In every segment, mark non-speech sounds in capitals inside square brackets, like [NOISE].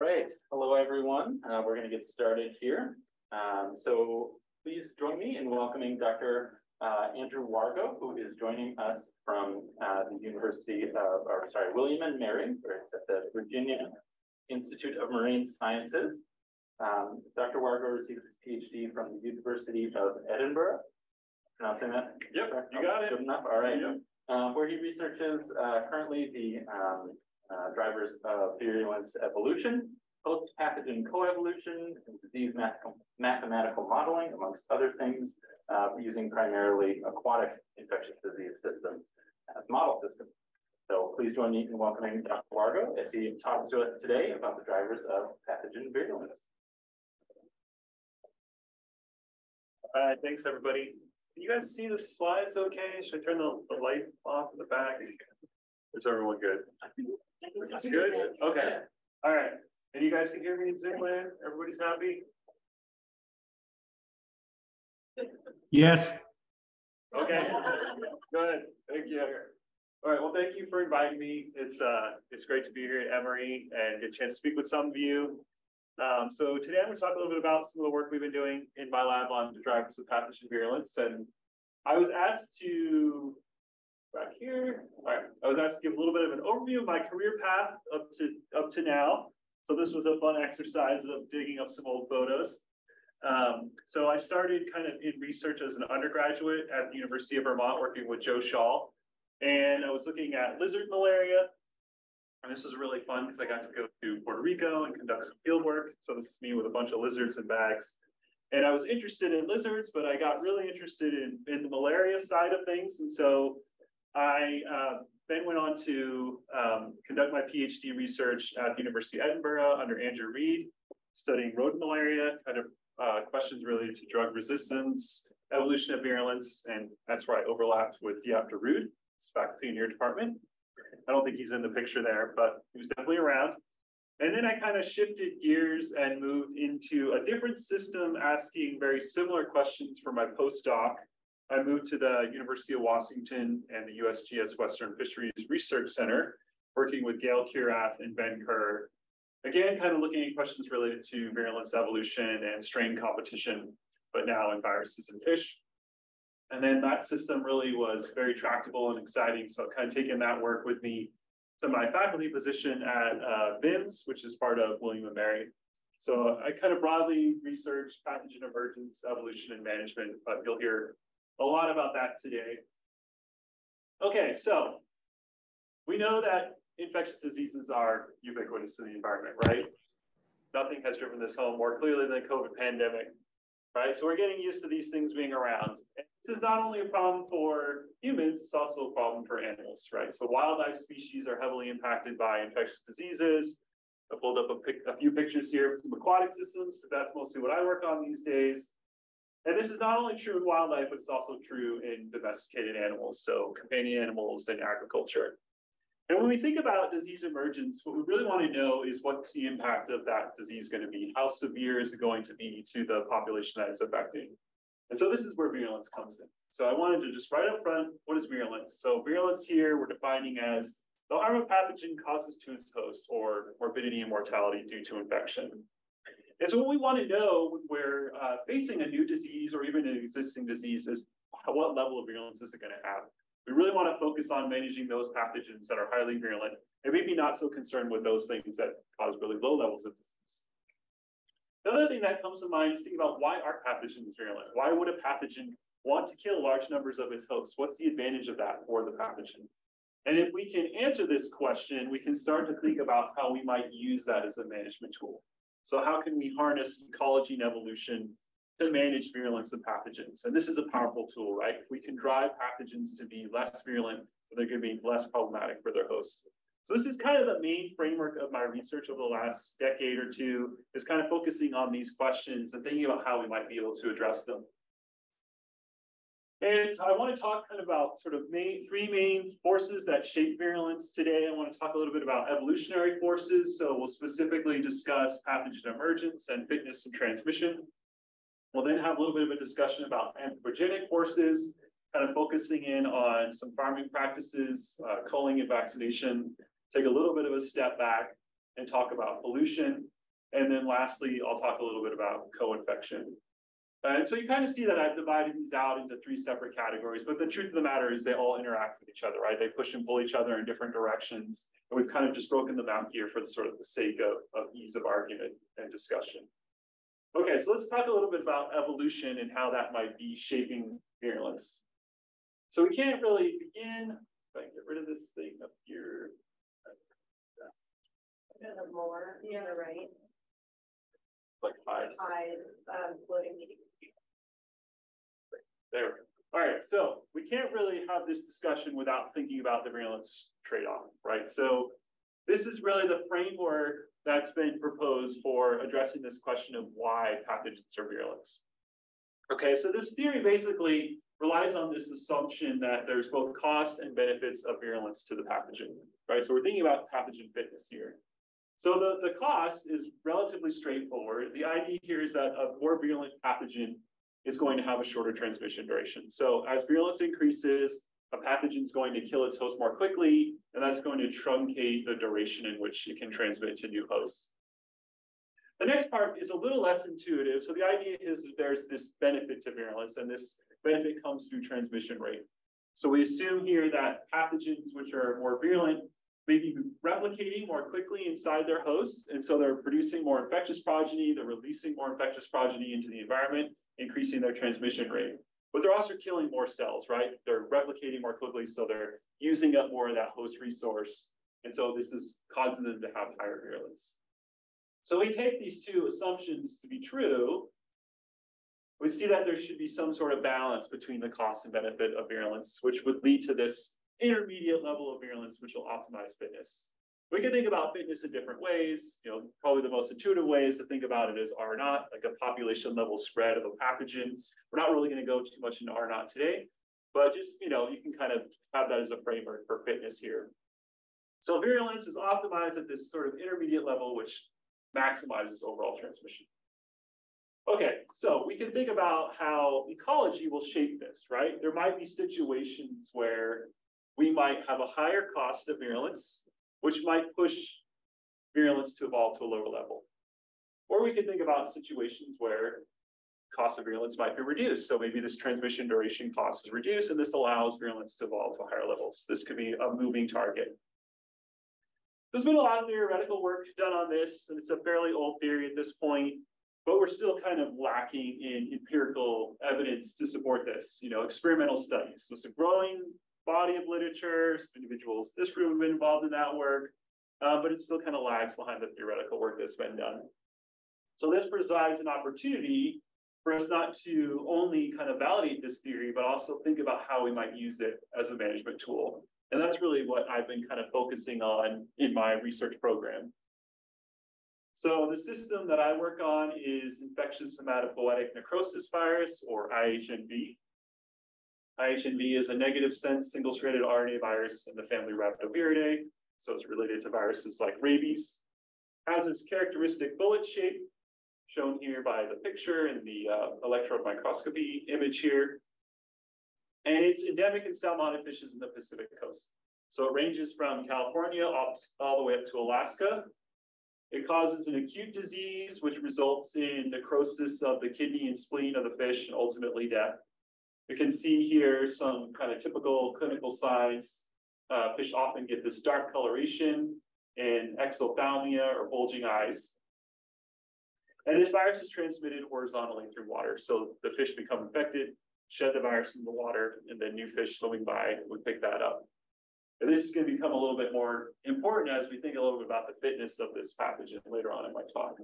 Right. Hello, everyone. Uh, we're going to get started here. Um, so please join me in welcoming Dr. Uh, Andrew Wargo, who is joining us from uh, the University of, or sorry, William and Mary, where it's at the Virginia Institute of Marine Sciences. Um, Dr. Wargo received his PhD from the University of Edinburgh. Pronouncing that? Yep, you got it. Good enough. All right. Yep. Um, where he researches uh, currently the um, uh, drivers of virulence evolution, post-pathogen coevolution, and disease math mathematical modeling, amongst other things, uh, using primarily aquatic infectious disease systems as model systems. So please join me in welcoming Dr. Wargo as he talks to us today about the drivers of pathogen virulence. All right, thanks, everybody. Can you guys see the slides okay? Should I turn the, the light off in the back? Is everyone good? That's good? Okay. All right. And you guys can hear me in Zoom land? Everybody's happy? Yes, Okay. Good. Thank you. All right. Well, thank you for inviting me. It's uh, it's great to be here at Emory and get a chance to speak with some of you. Um, so today I'm going to talk a little bit about some of the work we've been doing in my lab on the drivers of pathogen virulence. And I was asked to back here. All right. I was asked to give a little bit of an overview of my career path up to up to now. So this was a fun exercise of digging up some old photos. Um, so I started kind of in research as an undergraduate at the University of Vermont, working with Joe Shaw, And I was looking at lizard malaria. And this was really fun because I got to go to Puerto Rico and conduct some field work. So this is me with a bunch of lizards in bags. And I was interested in lizards, but I got really interested in, in the malaria side of things. And so I uh, then went on to um, conduct my PhD research at the University of Edinburgh under Andrew Reid, studying rodent malaria, kind of uh, questions related to drug resistance, evolution of virulence, and that's where I overlapped with Diop de Rood, faculty in your department. I don't think he's in the picture there, but he was definitely around. And then I kind of shifted gears and moved into a different system, asking very similar questions for my postdoc. I moved to the University of Washington and the USGS Western Fisheries Research Center, working with Gail Kirath and Ben Kerr. Again, kind of looking at questions related to virulence evolution and strain competition, but now in viruses and fish. And then that system really was very tractable and exciting. So I've kind of taken that work with me to my faculty position at uh, VIMS, which is part of William and Mary. So I kind of broadly research pathogen emergence, evolution, and management, but you'll hear a lot about that today. Okay, so we know that infectious diseases are ubiquitous in the environment, right? Nothing has driven this home more clearly than the COVID pandemic, right? So we're getting used to these things being around. And this is not only a problem for humans, it's also a problem for animals, right? So wildlife species are heavily impacted by infectious diseases. I pulled up a, pic, a few pictures here from aquatic systems, but that's mostly what I work on these days. And this is not only true in wildlife, but it's also true in domesticated animals, so companion animals and agriculture. And when we think about disease emergence, what we really want to know is what's the impact of that disease going to be? How severe is it going to be to the population that it's affecting? And so this is where virulence comes in. So I wanted to just right up front, what is virulence? So virulence here we're defining as the harm a pathogen causes to its host or morbidity and mortality due to infection. And so what we want to know when we're uh, facing a new disease or even an existing disease is what level of virulence is it going to have? We really want to focus on managing those pathogens that are highly virulent and maybe not so concerned with those things that cause really low levels of disease. The other thing that comes to mind is thinking about why are pathogens virulent? Why would a pathogen want to kill large numbers of its hosts? What's the advantage of that for the pathogen? And if we can answer this question, we can start to think about how we might use that as a management tool. So how can we harness ecology and evolution to manage virulence of pathogens? And this is a powerful tool, right? If we can drive pathogens to be less virulent, they're going to be less problematic for their hosts. So this is kind of the main framework of my research over the last decade or two, is kind of focusing on these questions and thinking about how we might be able to address them. And I want to talk kind of about sort of main, three main forces that shape virulence today. I want to talk a little bit about evolutionary forces. So we'll specifically discuss pathogen emergence and fitness and transmission. We'll then have a little bit of a discussion about anthropogenic forces, kind of focusing in on some farming practices, uh, culling and vaccination, take a little bit of a step back. and talk about pollution. And then lastly, I'll talk a little bit about co-infection. And so you kind of see that I've divided these out into three separate categories, but the truth of the matter is they all interact with each other, right? They push and pull each other in different directions. And we've kind of just broken them out here for the sort of the sake of, of ease of argument and discussion. Okay, so let's talk a little bit about evolution and how that might be shaping virulence. So we can't really begin, if I get rid of this thing up here. more, yeah, right, Like hides. I, um, floating. There. All right, so we can't really have this discussion without thinking about the virulence trade-off, right? So this is really the framework that's been proposed for addressing this question of why pathogens are virulent. Okay, so this theory basically relies on this assumption that there's both costs and benefits of virulence to the pathogen, right? So we're thinking about pathogen fitness here. So the, the cost is relatively straightforward. The idea here is that a more virulent pathogen is going to have a shorter transmission duration. So as virulence increases, a pathogen is going to kill its host more quickly, and that's going to truncate the duration in which it can transmit to new hosts. The next part is a little less intuitive. So the idea is that there's this benefit to virulence, and this benefit comes through transmission rate. So we assume here that pathogens which are more virulent may be replicating more quickly inside their hosts, and so they're producing more infectious progeny, they're releasing more infectious progeny into the environment, increasing their transmission rate. But they're also killing more cells, right? They're replicating more quickly, so they're using up more of that host resource. And so this is causing them to have higher virulence. So we take these two assumptions to be true. We see that there should be some sort of balance between the cost and benefit of virulence, which would lead to this intermediate level of virulence, which will optimize fitness. We can think about fitness in different ways. You know, probably the most intuitive way is to think about it as R naught, like a population level spread of a pathogen. We're not really going to go too much into R naught today, but just, you know, you can kind of have that as a framework for fitness here. So virulence is optimized at this sort of intermediate level, which maximizes overall transmission. Okay, so we can think about how ecology will shape this, right? There might be situations where we might have a higher cost of virulence which might push virulence to evolve to a lower level. Or we could think about situations where cost of virulence might be reduced. So maybe this transmission duration cost is reduced and this allows virulence to evolve to higher levels. This could be a moving target. There's been a lot of theoretical work done on this, and it's a fairly old theory at this point, but we're still kind of lacking in empirical evidence to support this, you know, experimental studies. So it's a growing body of literature, some individuals this room have been involved in that work, uh, but it still kind of lags behind the theoretical work that's been done. So this provides an opportunity for us not to only kind of validate this theory, but also think about how we might use it as a management tool. And that's really what I've been kind of focusing on in my research program. So the system that I work on is infectious hematopoietic necrosis virus, or IHNV. IHNV is a negative sense single-stranded RNA virus in the family Rhabdoviridae, so it's related to viruses like rabies. Has this characteristic bullet shape, shown here by the picture in the uh, electron microscopy image here. And it's endemic in salmon fishes in the Pacific coast. So it ranges from California all, all the way up to Alaska. It causes an acute disease, which results in necrosis of the kidney and spleen of the fish and ultimately death. You can see here some kind of typical clinical signs. Uh, fish often get this dark coloration and exophthalmia or bulging eyes. And this virus is transmitted horizontally through water. So the fish become infected, shed the virus in the water, and then new fish swimming by would pick that up. And this is going to become a little bit more important as we think a little bit about the fitness of this pathogen later on in my talk.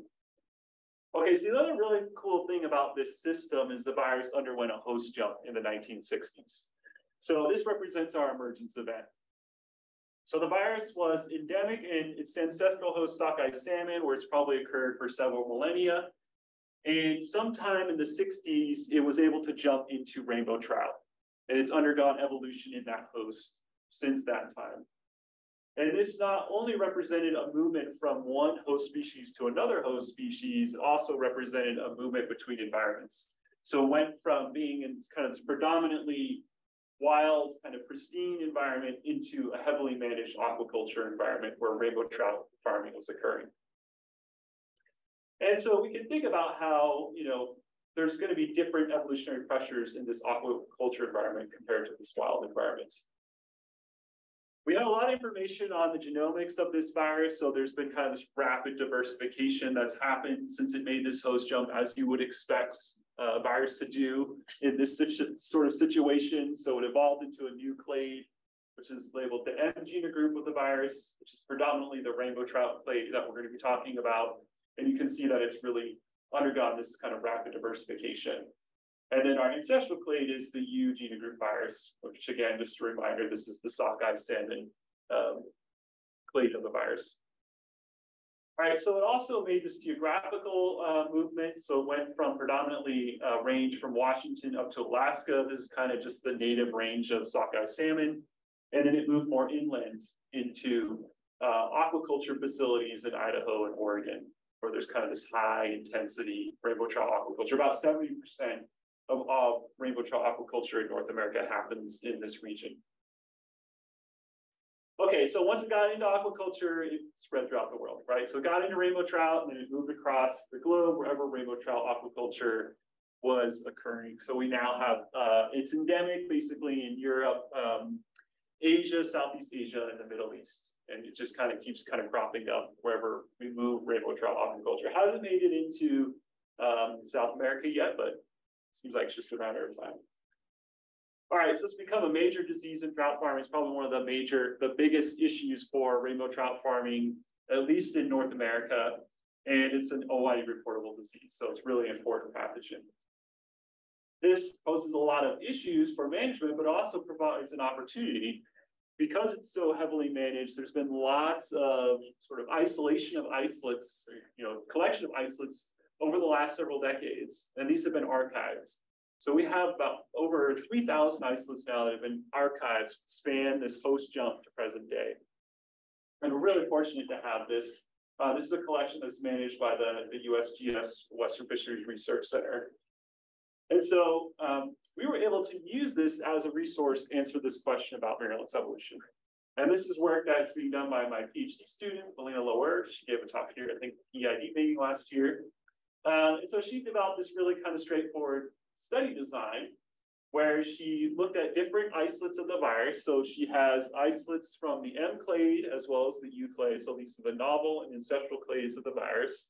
Okay, so the other really cool thing about this system is the virus underwent a host jump in the 1960s. So this represents our emergence event. So the virus was endemic in its ancestral host sockeye salmon, where it's probably occurred for several millennia. And sometime in the 60s, it was able to jump into rainbow trout. And it's undergone evolution in that host since that time. And this not only represented a movement from one host species to another host species, also represented a movement between environments. So it went from being in kind of predominantly wild, kind of pristine environment into a heavily managed aquaculture environment where rainbow trout farming was occurring. And so we can think about how, you know, there's going to be different evolutionary pressures in this aquaculture environment compared to this wild environment. We have a lot of information on the genomics of this virus, so there's been kind of this rapid diversification that's happened since it made this host jump, as you would expect uh, a virus to do in this sort of situation. So it evolved into a new clade, which is labeled the M gene group of the virus, which is predominantly the rainbow trout clade that we're going to be talking about. And you can see that it's really undergone this kind of rapid diversification. And then our ancestral clade is the U genogroup virus, which again, just a reminder, this is the sockeye salmon um, clade of the virus. All right, so it also made this geographical uh, movement. So it went from predominantly uh, range from Washington up to Alaska. This is kind of just the native range of sockeye salmon. And then it moved more inland into uh, aquaculture facilities in Idaho and Oregon, where there's kind of this high intensity rainbow trout aquaculture. About 70% of all rainbow trout aquaculture in North America happens in this region. Okay, so once it got into aquaculture, it spread throughout the world, right? So it got into rainbow trout and then it moved across the globe wherever rainbow trout aquaculture was occurring. So we now have, uh, it's endemic basically in Europe, um, Asia, Southeast Asia, and the Middle East. And it just kind of keeps kind of cropping up wherever we move rainbow trout aquaculture. Hasn't made it into um, South America yet, but seems like it's just a matter of time. All right, so it's become a major disease in trout farming. It's probably one of the major, the biggest issues for rainbow trout farming, at least in North America. And it's an OIE reportable disease, so it's really important pathogen. This poses a lot of issues for management, but also provides an opportunity. Because it's so heavily managed, there's been lots of sort of isolation of isolates, you know, collection of isolates over the last several decades, and these have been archived. So we have about over 3,000 isolates now that have been archived, span this host jump to present day. And we're really fortunate to have this. Uh, this is a collection that's managed by the, the USGS Western Fisheries Research Center. And so um, we were able to use this as a resource to answer this question about virulence evolution. And this is work that's being done by my PhD student, Melina Lower. She gave a talk here, I think, EID meeting last year. Uh, and so she developed this really kind of straightforward study design where she looked at different isolates of the virus. So she has isolates from the M clade as well as the U clade. So these are the novel and ancestral clades of the virus.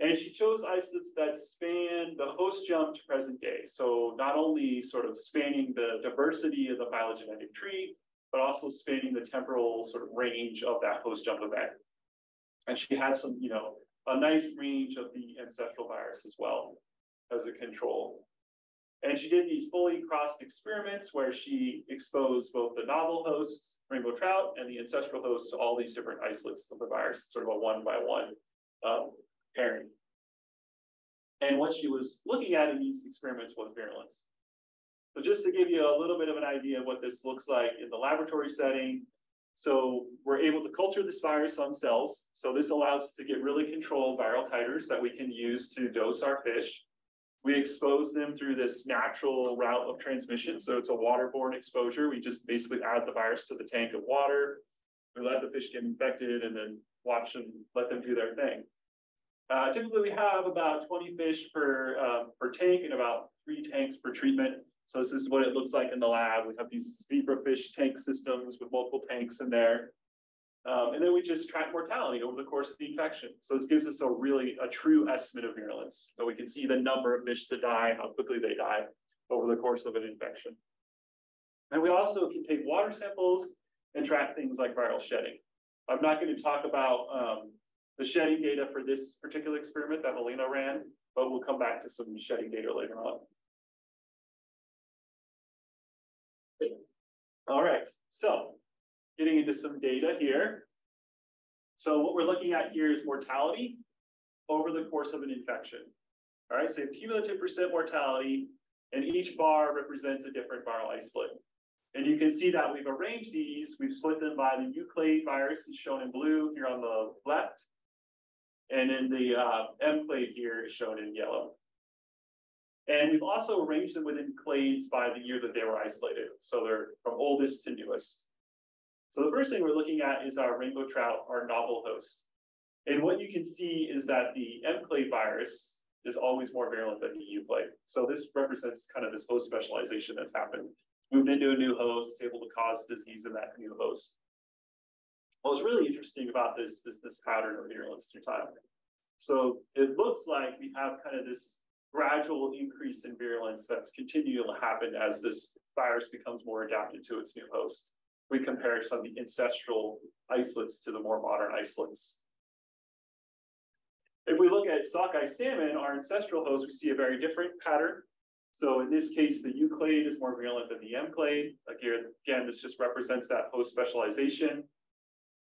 And she chose isolates that span the host jump to present day. So not only sort of spanning the diversity of the phylogenetic tree, but also spanning the temporal sort of range of that host jump event. And she had some, you know, a nice range of the ancestral virus as well as a control. And she did these fully crossed experiments where she exposed both the novel hosts, rainbow trout, and the ancestral hosts to all these different isolates of the virus, sort of a one by one um, pairing. And what she was looking at in these experiments was virulence. So just to give you a little bit of an idea of what this looks like in the laboratory setting, so we're able to culture this virus on cells. So this allows us to get really controlled viral titers that we can use to dose our fish. We expose them through this natural route of transmission. So it's a waterborne exposure. We just basically add the virus to the tank of water. We let the fish get infected and then watch them, let them do their thing. Uh, typically, we have about 20 fish per, uh, per tank and about three tanks per treatment. So this is what it looks like in the lab. We have these zebrafish tank systems with multiple tanks in there. Um, and then we just track mortality over the course of the infection. So this gives us a really a true estimate of virulence. So we can see the number of fish that die, how quickly they die over the course of an infection. And we also can take water samples and track things like viral shedding. I'm not going to talk about um, the shedding data for this particular experiment that Melina ran, but we'll come back to some shedding data later on. All right, so getting into some data here. So what we're looking at here is mortality over the course of an infection. All right, so cumulative percent mortality, and each bar represents a different viral isolate. And you can see that we've arranged these, we've split them by the euclade virus is shown in blue here on the left. And then the uh, M clade here is shown in yellow. And we've also arranged them within clades by the year that they were isolated. So they're from oldest to newest. So the first thing we're looking at is our rainbow trout, our novel host. And what you can see is that the M clade virus is always more virulent than the U clade. So this represents kind of this host specialization that's happened. Moved into a new host, it's able to cause disease in that new host. What's really interesting about this is this pattern of virulence through time. So it looks like we have kind of this gradual increase in virulence that's continuing to happen as this virus becomes more adapted to its new host. We compare some of the ancestral isolates to the more modern isolates. If we look at sockeye salmon, our ancestral host, we see a very different pattern. So in this case, the U clade is more virulent than the M clade. Again, again, this just represents that host specialization.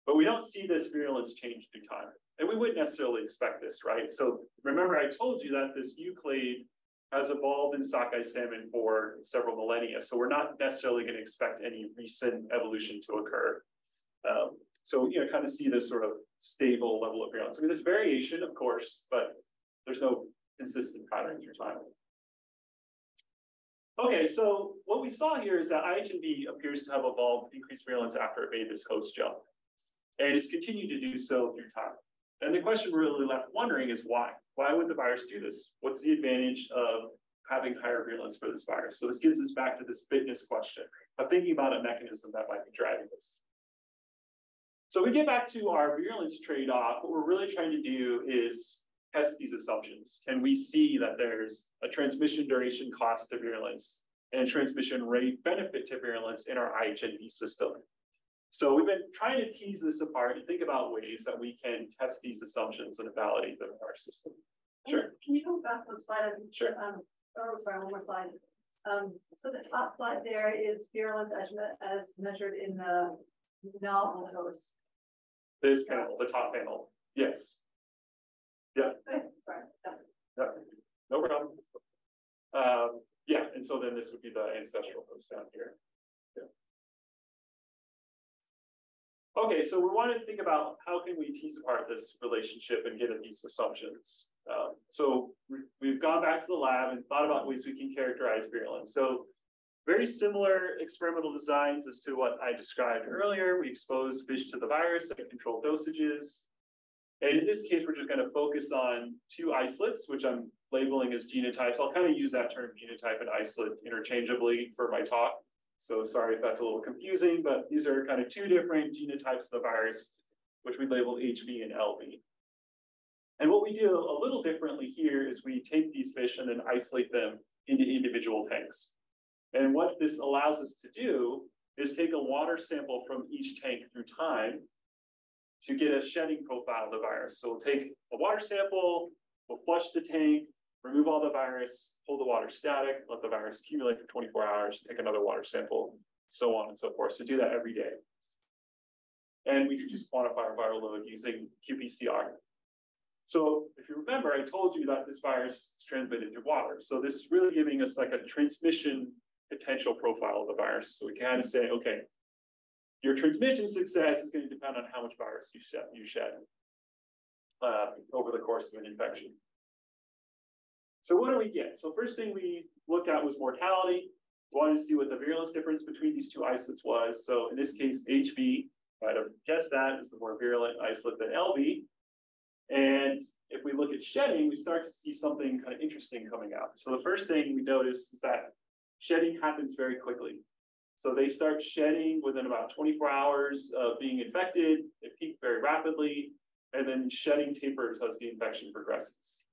But we don't see this virulence change through time. And we wouldn't necessarily expect this, right? So remember, I told you that this U clade has evolved in sockeye salmon for several millennia. So we're not necessarily going to expect any recent evolution to occur. Um, so, you know, kind of see this sort of stable level of virulence. I mean, there's variation, of course, but there's no consistent pattern through time. Okay, so what we saw here is that IHNV appears to have evolved increased virulence after it made this host jump. And it's continued to do so through time. And the question we're really left wondering is why? Why would the virus do this? What's the advantage of having higher virulence for this virus? So this gets us back to this fitness question of thinking about a mechanism that might be driving this. So we get back to our virulence trade-off. What we're really trying to do is test these assumptions. Can we see that there's a transmission duration cost to virulence and a transmission rate benefit to virulence in our IHNV system? So we've been trying to tease this apart and think about ways that we can test these assumptions and validate them in our system. Sure. Can you go back one slide? Sure. Um, oh, sorry, one more slide. Um, so the top slide there is virulence as, as measured in the null host. This panel, the top panel, yes. Yeah, Okay, sorry, that's, yeah, no problem. Um, yeah, and so then this would be the ancestral host down here. Yeah. Okay, so we wanted to think about how can we tease apart this relationship and get at these assumptions. Um, so we, we've gone back to the lab and thought about ways we can characterize virulence. So very similar experimental designs as to what I described earlier. We expose fish to the virus at controlled dosages. And in this case, we're just going to focus on two isolates, which I'm labeling as genotypes. I'll kind of use that term genotype and isolate interchangeably for my talk. So sorry if that's a little confusing, but these are kind of two different genotypes of the virus, which we label HV and LV. And what we do a little differently here is we take these fish and then isolate them into individual tanks. And what this allows us to do is take a water sample from each tank through time to get a shedding profile of the virus. So we'll take a water sample, we'll flush the tank, remove all the virus, hold the water static, let the virus accumulate for 24 hours, take another water sample, so on and so forth. So do that every day. And we can just quantify our viral load using qPCR. So if you remember, I told you that this virus is transmitted through water. So this is really giving us like a transmission potential profile of the virus. So we can kind of say, okay, your transmission success is going to depend on how much virus you shed, you shed uh, over the course of an infection. So what do we get? So first thing we looked at was mortality. We wanted to see what the virulence difference between these two isolates was. So in this case, HV, might have guessed that is the more virulent isolate than LV. And if we look at shedding, we start to see something kind of interesting coming out. So the first thing we notice is that shedding happens very quickly. So they start shedding within about 24 hours of being infected. They peak very rapidly, and then shedding tapers as the infection progresses.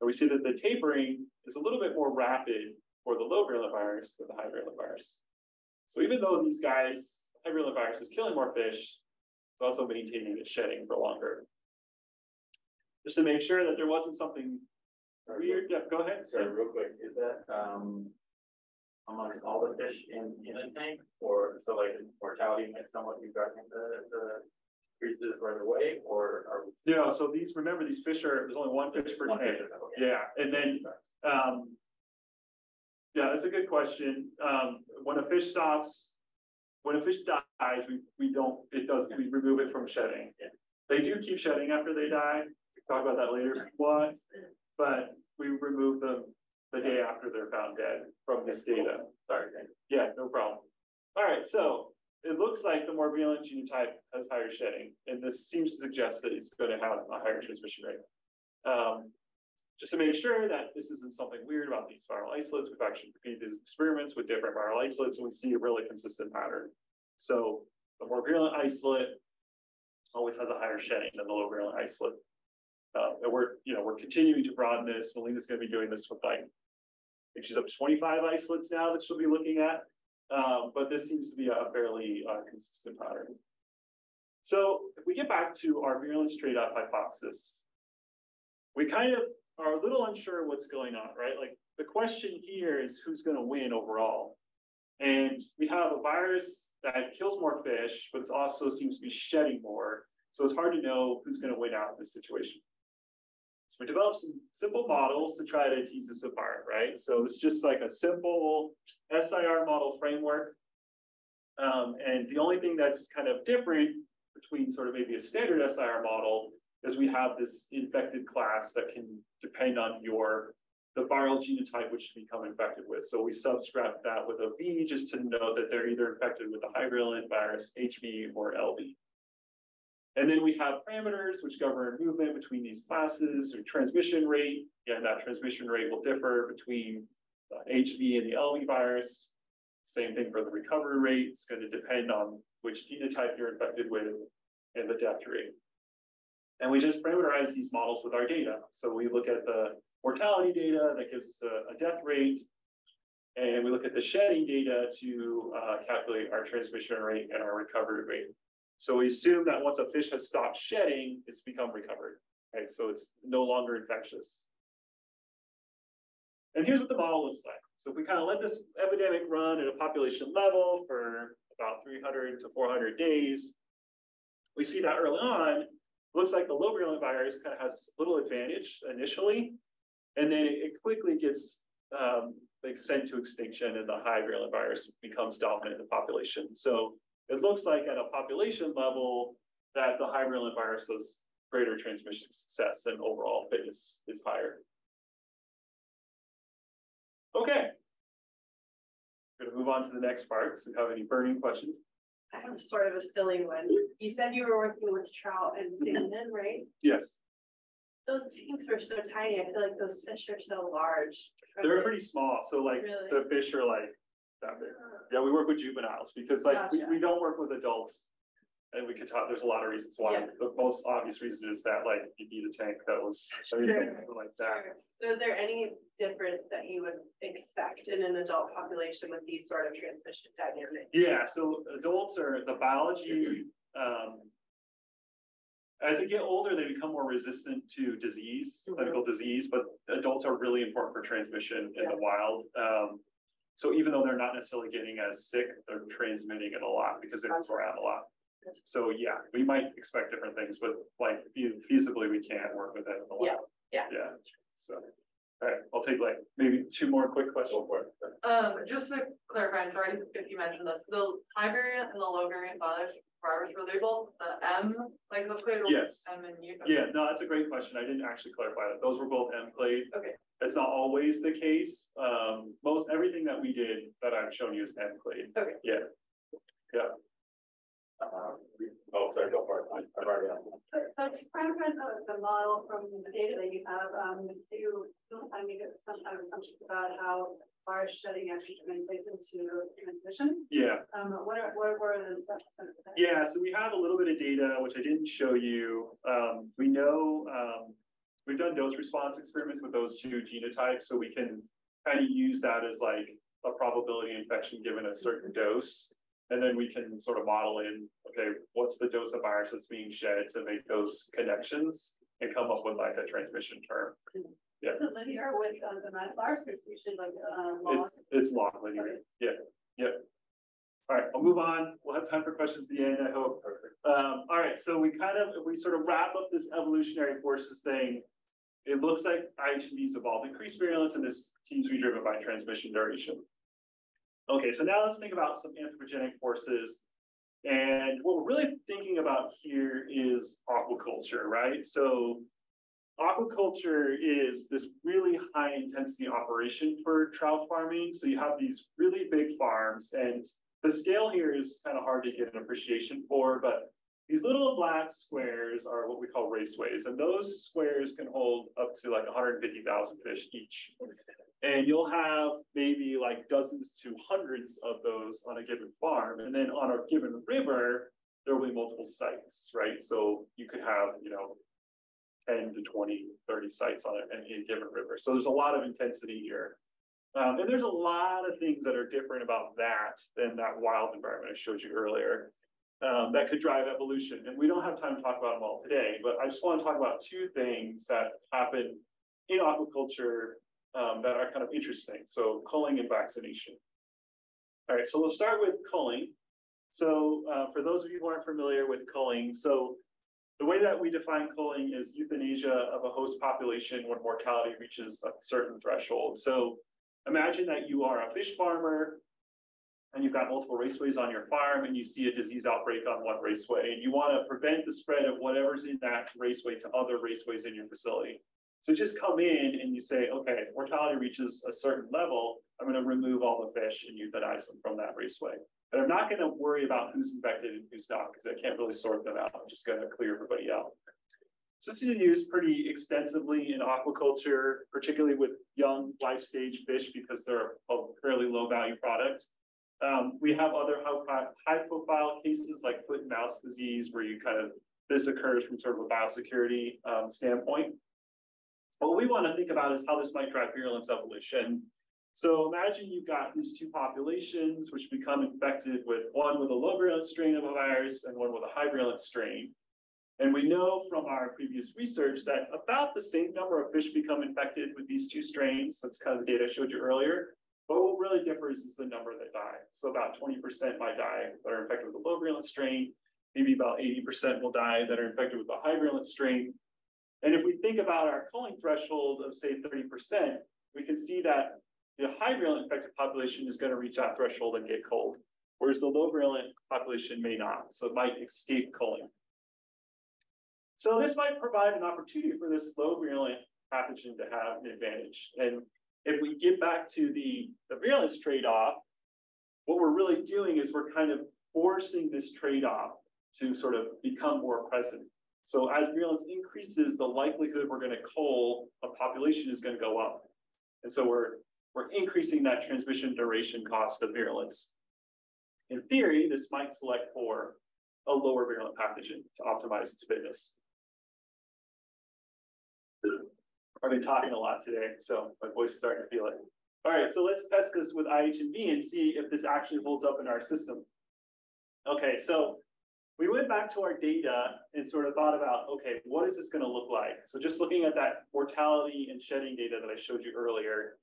And we see that the tapering is a little bit more rapid for the low virulent virus than the high virulent virus. So even though these guys, high virulent virus is killing more fish, it's also maintaining its shedding for longer. Just to make sure that there wasn't something weird. Yeah, go ahead. Sorry, real quick, is that, um, amongst all the fish in, in a tank, or, so like mortality might somewhat be driving the, the increases right away, or are we? Yeah, so these, remember, these fish are, there's only one fish per One. Yeah, and then, um. Yeah, that's a good question. Um, when a fish stops, when a fish dies, we, we don't, it does, we remove it from shedding. Yeah. They do keep shedding after they die. We talk about that later if you want, but we remove them the day after they're found dead from this data. Sorry, Yeah, no problem. All right, so it looks like the more virulent genotype has higher shedding and this seems to suggest that it's going to have a higher transmission rate. Um, just to make sure that this isn't something weird about these viral isolates, we've actually repeated these experiments with different viral isolates, and we see a really consistent pattern. So the more virulent isolate always has a higher shedding than the low virulent isolate. Uh, and we're, you know, we're continuing to broaden this. Melina's gonna be doing this with like, I think she's up to twenty-five isolates now that she'll be looking at. Um, but this seems to be a fairly uh, consistent pattern. So if we get back to our virulence trade-off hypothesis, we kind of are a little unsure what's going on, right? Like the question here is who's going to win overall. And we have a virus that kills more fish, but it also seems to be shedding more. So it's hard to know who's going to win out in this situation. So we developed some simple models to try to tease this apart, right? So it's just like a simple SIR model framework. Um, and the only thing that's kind of different between sort of maybe a standard SIR model is we have this infected class that can depend on your the viral genotype which you become infected with. So we subscript that with a V just to know that they're either infected with the high virulent virus, HV or LV. And then we have parameters which govern movement between these classes or transmission rate. Again, that transmission rate will differ between the HV and the LV virus. Same thing for the recovery rate. It's going to depend on which genotype you're infected with and the death rate. And we just parameterize these models with our data. So we look at the mortality data that gives us a, a death rate. And we look at the shedding data to uh, calculate our transmission rate and our recovery rate. So we assume that once a fish has stopped shedding, it's become recovered. Okay, so it's no longer infectious. And here's what the model looks like. So if we kind of let this epidemic run at a population level for about 300 to 400 days, we see that early on, looks like the low virulent virus kind of has little advantage initially, and then it, quickly gets um, like sent to extinction and the high virulent virus becomes dominant in the population. So it looks like at a population level that the virulent virus has greater transmission success and overall fitness is higher. Okay. We're Going to move on to the next part. So, if you have any burning questions? I have sort of a silly one. You said you were working with trout and salmon, right? Yes, Those tanks are so tiny. I feel like those fish are so large. They're they- pretty small. So like Really? the fish are like big. Yeah, we work with juveniles because like we, Gotcha. we don't work with adults. And we could talk, there's a lot of reasons why. Yeah. The most obvious reason is that like you need a tank that was, [LAUGHS] Sure. like that. So is there any difference that you would expect in an adult population with these sort of transmission dynamics? Yeah, so adults are, the biology, um. As they get older, they become more resistant to disease, Mm-hmm. clinical disease, but adults are really important for transmission in the wild. Um, so even though they're not necessarily getting as sick, they're transmitting it a lot because they move around a lot. So yeah, we might expect different things, but like feasibly, we can't work with it in the wild. yeah. Yeah, so, all right, I'll take like maybe two more quick questions. Um, just to clarify, I'm sorry if you mentioned this, the high variant and the low variant virus, virus were labeled the M, like the clade. Yes. M and U. Yeah, no, that's a great question. I didn't actually clarify that. Those were both M clade. Okay. That's not always the case. Um, most, everything that we did that I've shown you is M clade. Okay. Yeah. Yeah. Um, Oh, sorry, go for it. I- I've already asked. So, so to clarify the, the model from the data that you have, um, you, don't I make some kind of assumptions about how virus shedding actually translates into transmission? Yeah, Um, what are, what were the steps? yeah, so we have a little bit of data, which I didn't show you. Um, we know, um, we've done dose response experiments with those two genotypes, so we can kind of use that as like a probability infection given a certain dose. And then we can sort of model in, okay, what's the dose of virus that's being shed to make those connections and come up with like a transmission term. Is it linear with, uh, the mad virus, or is it usually like, uh, log? It's, it's log linear, yeah, yeah. All right, I'll move on. We'll have time for questions at the end, I hope. Um, all right, so we kind of, we sort of wrap up this evolutionary forces thing. It looks like IHVs evolved increased virulence and this seems to be driven by transmission duration. Okay, so now let's think about some anthropogenic forces. And what we're really thinking about here is aquaculture, right? So aquaculture is this really high intensity operation for trout farming. So you have these really big farms and the scale here is kind of hard to get an appreciation for, but These little black squares are what we call raceways, and those squares can hold up to like hundred and fifty thousand fish each. And you'll have maybe like dozens to hundreds of those on a given farm, and then on a given river, there will be multiple sites, right? So you could have, you know, 10 to 20, 30 sites on a- any given river. So there's a lot of intensity here. Um, and there's a lot of things that are different about that than that wild environment I showed you earlier. Um, that could drive evolution. And we don't have time to talk about them all today, but I just want to talk about two things that happen in aquaculture um, that are kind of interesting. So culling and vaccination. All right, so we'll start with culling. So uh, for those of you who aren't familiar with culling, so the way that we define culling is euthanasia of a host population when mortality reaches a certain threshold. So imagine that you are a fish farmer and you've got multiple raceways on your farm and you see a disease outbreak on one raceway and you want to prevent the spread of whatever's in that raceway to other raceways in your facility. So just come in and you say, okay, mortality reaches a certain level, I'm going to remove all the fish and euthanize them from that raceway. But I'm not going to worry about who's infected and who's not because I can't really sort them out. I'm just going to clear everybody out. So this is used pretty extensively in aquaculture, particularly with young life stage fish because they're a fairly low value product. Um, we have other high, profile cases like foot and mouth disease where you kind of, this occurs from sort of a biosecurity um, standpoint. What we want to think about is how this might drive virulence evolution. So imagine you've got these two populations which become infected with one with a low virulence strain of a virus and one with a high virulence strain. And we know from our previous research that about the same number of fish become infected with these two strains. That's kind of the data I showed you earlier. But what really differs is the number that die. So about 20% might die that are infected with a low virulent strain. Maybe about 80% will die that are infected with a high virulent strain. And if we think about our culling threshold of say 30%, we can see that the high virulent infected population is going to reach that threshold and get culled, whereas the low virulent population may not. So it might escape culling. So this might provide an opportunity for this low virulent pathogen to have an advantage. And if we get back to the, the virulence trade-off, what we're really doing is we're kind of forcing this trade-off to sort of become more present. So as virulence increases, the likelihood we're going to cull a population is going to go up. And so we're, we're increasing that transmission duration cost of virulence. In theory, this might select for a lower virulent pathogen to optimize its fitness. I've been talking a lot today, so my voice is starting to feel it. All right, so let's test this with IH&V and see if this actually holds up in our system. Okay, so we went back to our data and sort of thought about, okay, what is this going to look like? So just looking at that mortality and shedding data that I showed you earlier,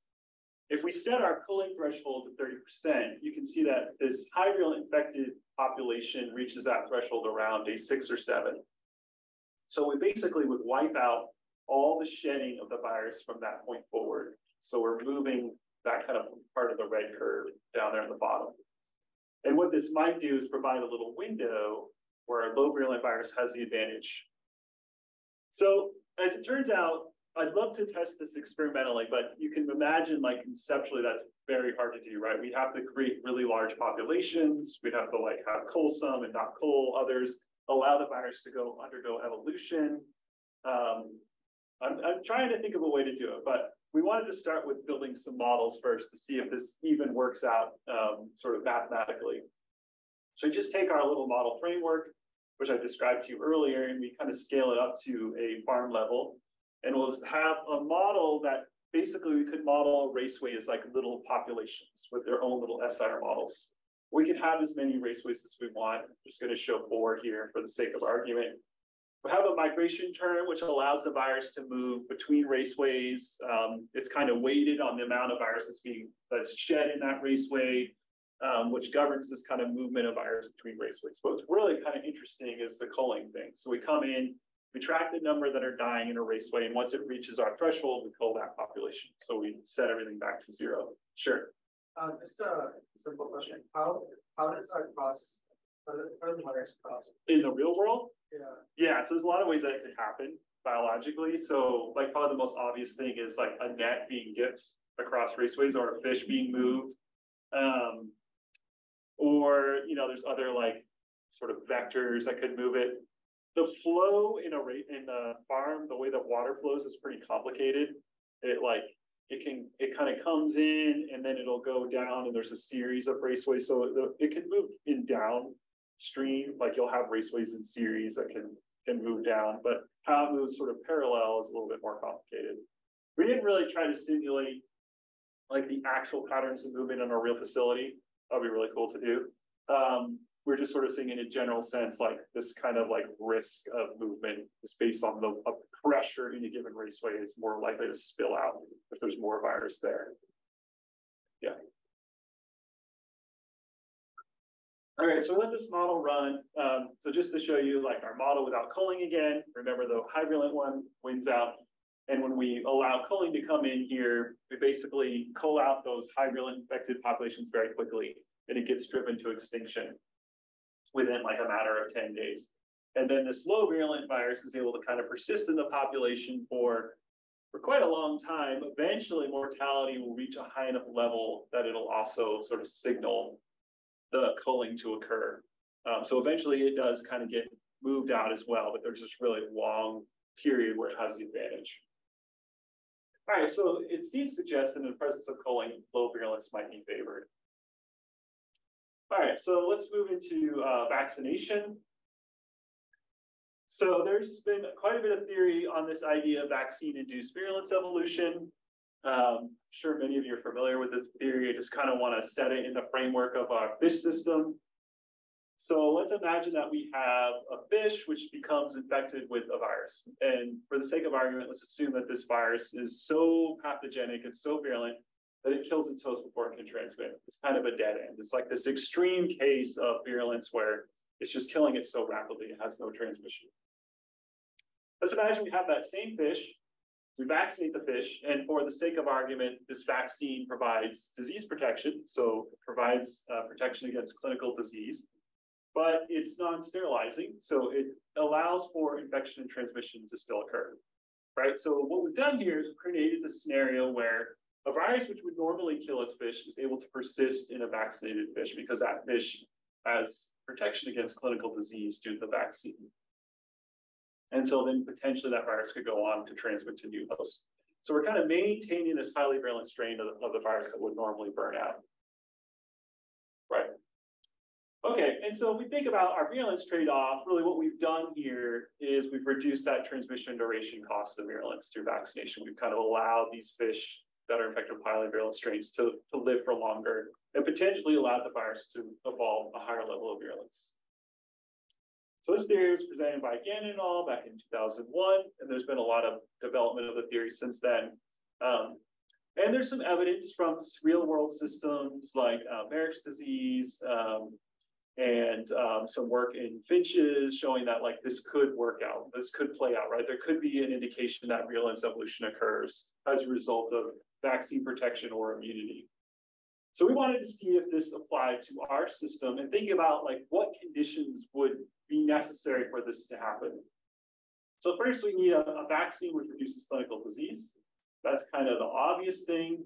if we set our culling threshold to 30%, you can see that this high virulent infected population reaches that threshold around day six or seven. So we basically would wipe out all the shedding of the virus from that point forward. So we're moving that kind of part of the red curve down there in the bottom. And what this might do is provide a little window where a low virulent virus has the advantage. So as it turns out, I'd love to test this experimentally, but you can imagine like conceptually that's very hard to do, right? We have to create really large populations. We'd have to like have cull some and not cull others, allow the virus to go undergo evolution. Um, I'm, I'm trying to think of a way to do it, but we wanted to start with building some models first to see if this even works out um, sort of mathematically. So just take our little model framework, which I described to you earlier, and we kind of scale it up to a farm level. And we'll have a model that basically we could model a raceway as like little populations with their own little SIR models. We could have as many raceways as we want. I'm just going to show four here for the sake of argument. We have a migration turn, which allows the virus to move between raceways. Um, it's kind of weighted on the amount of virus that's being that's shed in that raceway, um, which governs this kind of movement of virus between raceways. But what's really kind of interesting is the culling thing. So we come in, we track the number that are dying in a raceway, and once it reaches our threshold, we cull that population. So we set everything back to zero. Sure. Uh, just a simple question. How, how does our cross, how does how does virus cross? In the real world, Yeah, Yeah, so there's a lot of ways that it could happen biologically. So like probably the most obvious thing is like a net being dipped across raceways or a fish being moved. Um, or, you know, there's other like sort of vectors that could move it. The flow in a in a farm, the way that water flows is pretty complicated. It like, it can, it kind of comes in and then it'll go down and there's a series of raceways. So the- it can move in downstream, like you'll have raceways in series that can, can move down, but how it moves sort of parallel is a little bit more complicated. We didn't really try to simulate like the actual patterns of movement in a real facility. That'd be really cool to do. Um, we're just sort of seeing in a general sense, like this kind of like risk of movement is based on the pressure in a given raceway is more likely to spill out if there's more virus there. Yeah. All right, so let this model run. Um, so just to show you like our model without culling again, remember the virulent one wins out. And when we allow culling to come in here, we basically cull out those virulent infected populations very quickly and it gets driven to extinction within like a matter of ten days. And then this low virulent virus is able to kind of persist in the population for, for quite a long time. Eventually mortality will reach a high enough level that it'll also sort of signal the culling to occur. Um, so eventually it does kind of get moved out as well, but there's this really long period where it has the advantage. All right, so it seems suggested in the presence of culling, low virulence might be favored. All right, so let's move into uh, vaccination. So there's been quite a bit of theory on this idea of vaccine-induced virulence evolution. Um, sure many of you are familiar with this theory. I just kind of want to set it in the framework of our fish system. So let's imagine that we have a fish which becomes infected with a virus. And for the sake of argument, let's assume that this virus is so pathogenic and so virulent that it kills its host before it can transmit. It's kind of a dead end. It's like this extreme case of virulence where it's just killing it so rapidly, it has no transmission. Let's imagine we have that same fish, we vaccinate the fish, and for the sake of argument, this vaccine provides disease protection, so it provides uh, protection against clinical disease, but it's non-sterilizing, so it allows for infection and transmission to still occur, right? So what we've done here is created a scenario where a virus which would normally kill its fish is able to persist in a vaccinated fish because that fish has protection against clinical disease due to the vaccine. And so then potentially that virus could go on to transmit to new hosts. So we're kind of maintaining this highly virulent strain of the, of the virus that would normally burn out. Right. Okay, and so if we think about our virulence trade-off, really what we've done here is we've reduced that transmission duration cost of virulence through vaccination. We've kind of allowed these fish that are infected with highly virulent strains to, to live for longer and potentially allowed the virus to evolve a higher level of virulence. So this theory was presented by Gannon et al. back in 2001, and there's been a lot of development of the theory since then. Um, and there's some evidence from real world systems like uh, Merrick's disease um, and um, some work in finches showing that like this could work out, this could play out, right? There could be an indication that virulence evolution occurs as a result of vaccine protection or immunity. So we wanted to see if this applied to our system and think about like what conditions would be necessary for this to happen. So first we need a, a vaccine which reduces clinical disease. That's kind of the obvious thing.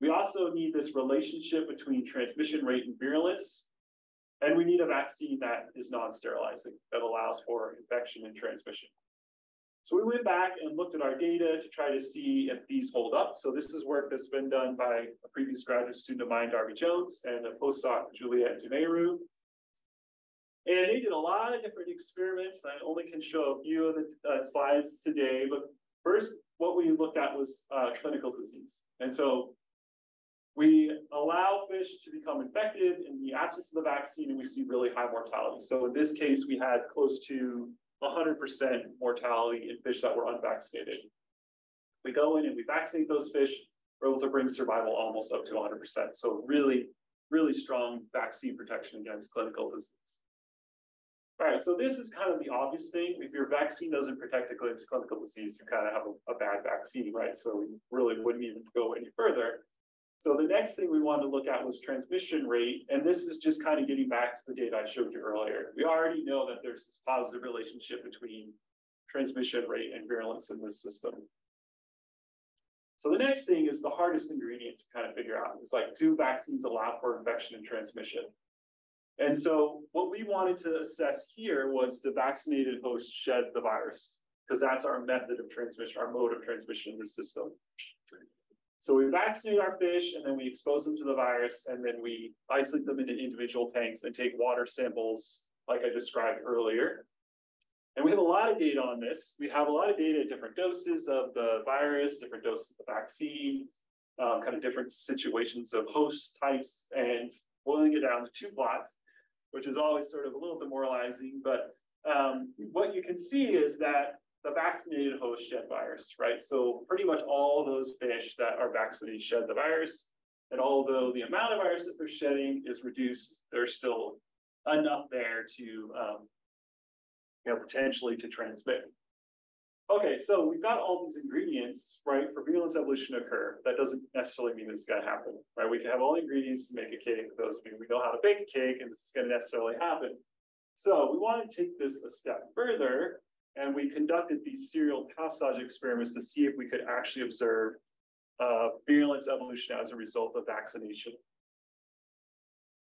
We also need this relationship between transmission rate and virulence. And we need a vaccine that is non-sterilizing, that allows for infection and transmission. So we went back and looked at our data to try to see if these hold up. So this is work that's been done by a previous graduate student of mine, Darby Jones, and a postdoc, Juliette Dumeru. And they did a lot of different experiments. I only can show a few of the uh, slides today, but first, what we looked at was uh, clinical disease. And so we allow fish to become infected in the absence of the vaccine, and we see really high mortality. So in this case, we had close to 100% mortality in fish that were unvaccinated. We go in and we vaccinate those fish, we're able to bring survival almost up to 100%. So really, really strong vaccine protection against clinical disease. All right, so this is kind of the obvious thing. If your vaccine doesn't protect against clinical disease, you kind of have a, a bad vaccine, right? So we really wouldn't even go any further. So the next thing we wanted to look at was transmission rate. And this is just kind of getting back to the data I showed you earlier. We already know that there's this positive relationship between transmission rate and virulence in this system. So the next thing is the hardest ingredient to kind of figure out. It's like, do vaccines allow for infection and transmission? And so what we wanted to assess here was the vaccinated host shed the virus, because that's our method of transmission, our mode of transmission in the system. So we vaccinate our fish and then we expose them to the virus and then we isolate them into individual tanks and take water samples like I described earlier. And we have a lot of data on this. We have a lot of data at different doses of the virus, different doses of the vaccine, um, kind of different situations of host types and boiling it down to two plots, which is always sort of a little demoralizing. But um, what you can see is that the vaccinated host shed virus, right? So pretty much all those fish that are vaccinated shed the virus. And although the amount of virus that they're shedding is reduced, there's still enough there to, um, you know, potentially to transmit. Okay, so we've got all these ingredients, right, virulence evolution occur. That doesn't necessarily mean it's going to happen, right? We can have all the ingredients to make a cake. Those you we know how to bake a cake, and it's going to necessarily happen. So we want to take this a step further, and we conducted these serial passage experiments to see if we could actually observe uh, virulence evolution as a result of vaccination.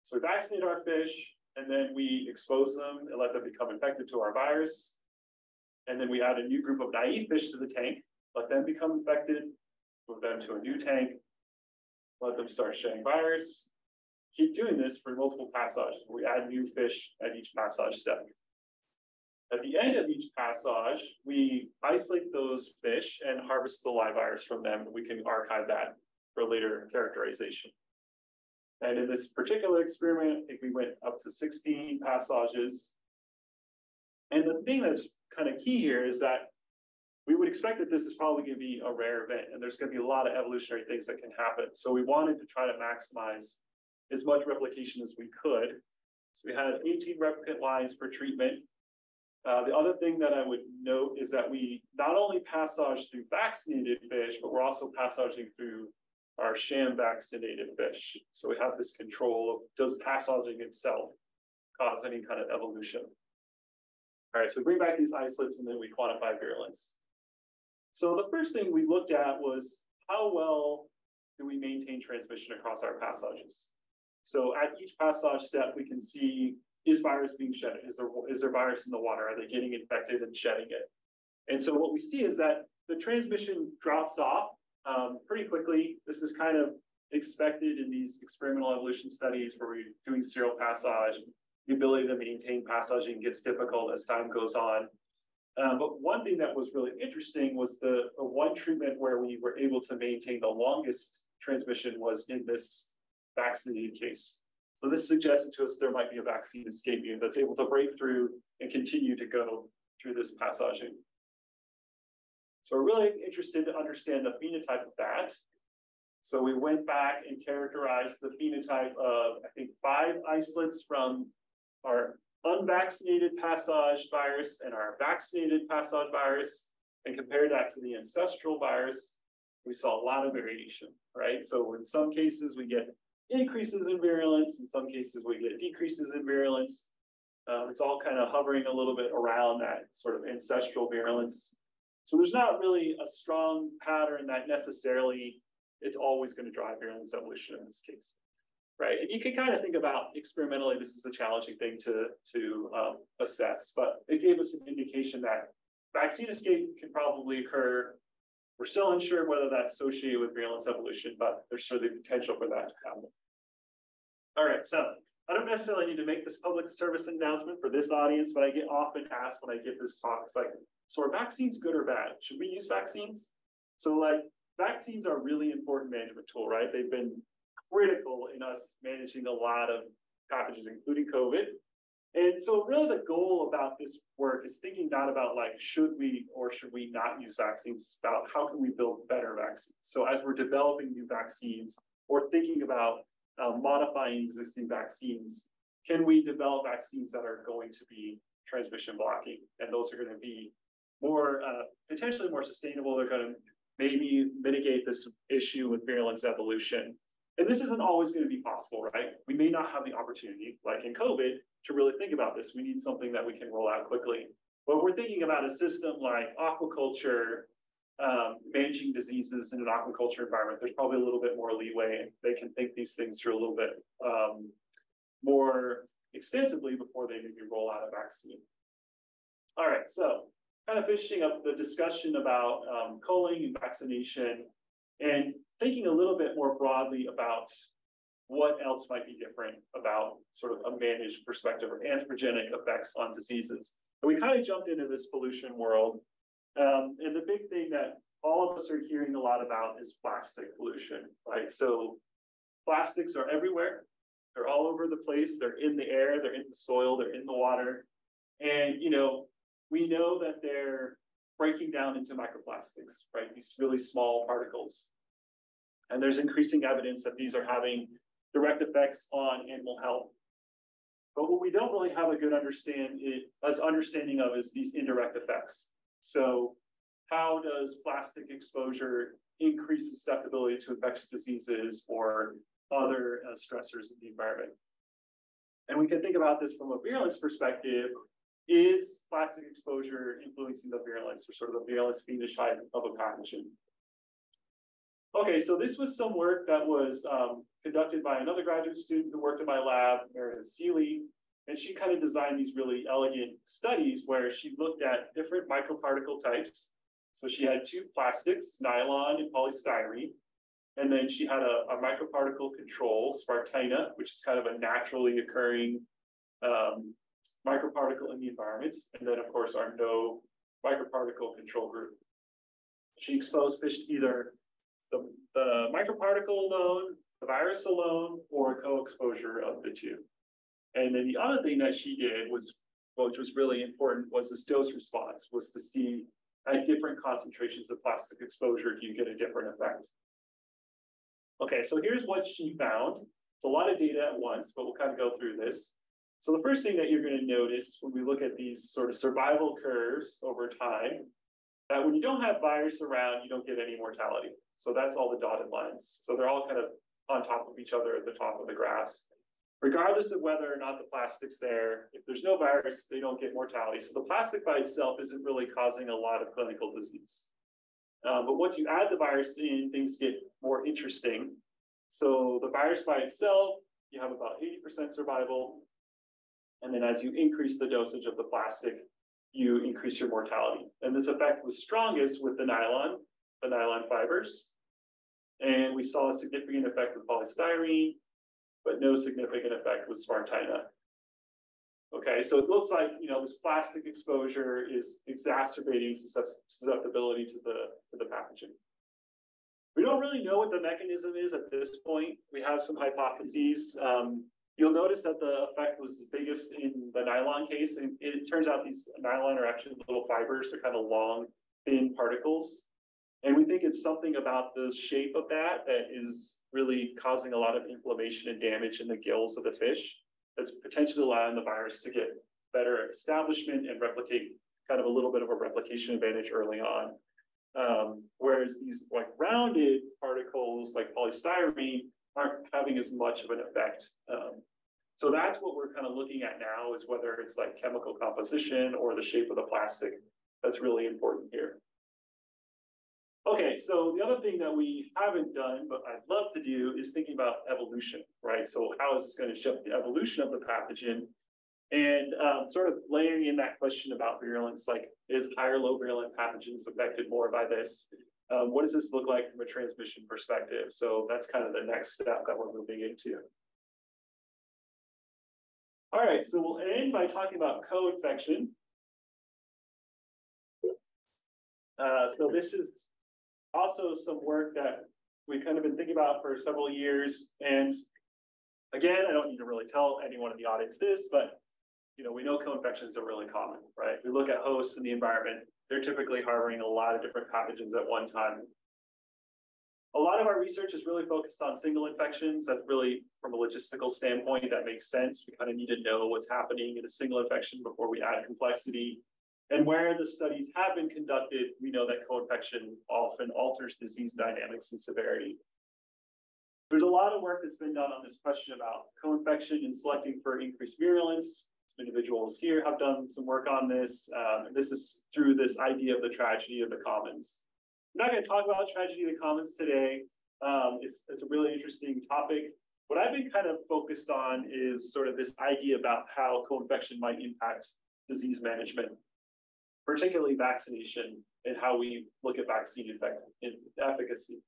So we vaccinate our fish, and then we expose them and let them become infected to our virus. And then we add a new group of naive fish to the tank, let them become infected, move them to a new tank, let them start shedding virus. Keep doing this for multiple passages. We add new fish at each passage step. At the end of each passage, we isolate those fish and harvest the live virus from them. We can archive that for later characterization. And in this particular experiment, I think we went up to 16 passages. And the thing that's kind of key here is that we would expect that this is probably going to be a rare event and there's going to be a lot of evolutionary things that can happen. So we wanted to try to maximize as much replication as we could. So we had 18 replicate lines for treatment. Uh, the other thing that I would note is that we not only passage through vaccinated fish, but we're also passaging through our sham vaccinated fish. So we have this control of does passaging itself cause any kind of evolution. All right, so we bring back these isolates and then we quantify virulence. So the first thing we looked at was how well do we maintain transmission across our passages? So at each passage step, we can see is virus being shed? Is there is there virus in the water? Are they getting infected and shedding it? And so what we see is that the transmission drops off um, pretty quickly. This is kind of expected in these experimental evolution studies where we're doing serial passage. The ability to maintain passaging gets difficult as time goes on. Um, but one thing that was really interesting was the, the one treatment where we were able to maintain the longest transmission was in this vaccinated case. So this suggested to us there might be a vaccine escape unit that's able to break through and continue to go through this passaging. So we're really interested to understand the phenotype of that. So we went back and characterized the phenotype of, I think, five isolates from our unvaccinated passage virus and our vaccinated passage virus and compare that to the ancestral virus, we saw a lot of variation, right? So in some cases, we get increases in virulence. In some cases, we get decreases in virulence. Um, it's all kind of hovering a little bit around that sort of ancestral virulence. So there's not really a strong pattern that necessarily it's always going to drive virulence evolution in this case, right? And you can kind of think about experimentally, this is a challenging thing to, to um, assess, but it gave us an indication that vaccine escape can probably occur. We're still unsure whether that's associated with virulence evolution, but there's certainly potential for that to happen. All right, so I don't necessarily need to make this public service announcement for this audience, but I get often asked when I give this talk, it's like, so are vaccines good or bad? Should we use vaccines? So like vaccines are really important management tool, right? They've been critical in us managing a lot of pathogens, including COVID. And so really the goal about this work is thinking not about like, should we or should we not use vaccines, about how can we build better vaccines? So as we're developing new vaccines or thinking about uh, modifying existing vaccines, can we develop vaccines that are going to be transmission blocking? And those are going to be more uh, potentially more sustainable. They're going to maybe mitigate this issue with virulence evolution. And this isn't always going to be possible, right? We may not have the opportunity, like in COVID, to really think about this. We need something that we can roll out quickly. But we're thinking about a system like aquaculture, um, managing diseases in an aquaculture environment. There's probably a little bit more leeway. They can think these things through a little bit um, more extensively before they maybe roll out a vaccine. All right, so kind of finishing up the discussion about um, culling and vaccination and thinking a little bit more broadly about what else might be different about sort of a managed perspective or anthropogenic effects on diseases. And we kind of jumped into this pollution world. Um, and the big thing that all of us are hearing a lot about is plastic pollution, right? So plastics are everywhere. They're all over the place. They're in the air, they're in the soil, they're in the water. And, you know, we know that they're breaking down into microplastics, right? These really small particles. And there's increasing evidence that these are having direct effects on animal health. But what we don't really have a good understand as understanding of is these indirect effects. So how does plastic exposure increase susceptibility to infectious diseases or other uh, stressors in the environment? And we can think about this from a virulence perspective. Is plastic exposure influencing the virulence or sort of the virulence phenotype of a pathogen? Okay, so this was some work that was um, conducted by another graduate student who worked in my lab, Meredith Seeley, and she kind of designed these really elegant studies where she looked at different microparticle types. So she had two plastics, nylon and polystyrene, and then she had a, a microparticle control, Spartina, which is kind of a naturally occurring um, microparticle in the environment. And then, of course, our no microparticle control group. She exposed fish to either the, the microparticle alone, the virus alone, or a co-exposure of the two. And then the other thing that she did was, which was really important, was this dose response, was to see at different concentrations of plastic exposure, do you get a different effect? Okay, so here's what she found. It's a lot of data at once, but we'll kind of go through this. So the first thing that you're going to notice when we look at these sort of survival curves over time, that when you don't have virus around, you don't get any mortality. So that's all the dotted lines. So they're all kind of on top of each other at the top of the graphs. Regardless of whether or not the plastic's there, if there's no virus, they don't get mortality. So the plastic by itself isn't really causing a lot of clinical disease. Um, but once you add the virus in, things get more interesting. So the virus by itself, you have about 80% survival. And then as you increase the dosage of the plastic, you increase your mortality. And this effect was strongest with the nylon, the nylon fibers. And we saw a significant effect with polystyrene, but no significant effect with Spartina. Okay, so it looks like, you know, this plastic exposure is exacerbating susceptibility to the, to the pathogen. We don't really know what the mechanism is at this point. We have some hypotheses. Um, you'll notice that the effect was biggest in the nylon case. And it turns out these nylon are actually little fibers. They're kind of long, thin particles. And we think it's something about the shape of that that is really causing a lot of inflammation and damage in the gills of the fish that's potentially allowing the virus to get better establishment and replicate kind of a little bit of a replication advantage early on. Um, whereas these like rounded particles like polystyrene aren't having as much of an effect. Um, so that's what we're kind of looking at now is whether it's like chemical composition or the shape of the plastic that's really important here. Okay, so the other thing that we haven't done, but I'd love to do is thinking about evolution, right? So how is this going to shift the evolution of the pathogen? And um, sort of layering in that question about virulence, like is higher low virulent pathogens affected more by this? Um, what does this look like from a transmission perspective? So that's kind of the next step that we're moving into. All right, so we'll end by talking about co-infection. Uh, so this is also some work that we've kind of been thinking about for several years. And again, I don't need to really tell anyone in the audience this, but you know, we know co-infections are really common, right? We look at hosts in the environment, they're typically harboring a lot of different pathogens at one time. A lot of our research is really focused on single infections. That's really, from a logistical standpoint, that makes sense. We kind of need to know what's happening in a single infection before we add complexity. And where the studies have been conducted, we know that co-infection often alters disease dynamics and severity. There's a lot of work that's been done on this question about co-infection and selecting for increased virulence. Some individuals here have done some work on this. Um, and this is through this idea of the tragedy of the commons. I'm not going to talk about tragedy of the commons today. Um, it's, it's a really interesting topic. what I've been kind of focused on is sort of this idea about how co-infection might impact disease management, particularly vaccination and how we look at vaccine effect in efficacy.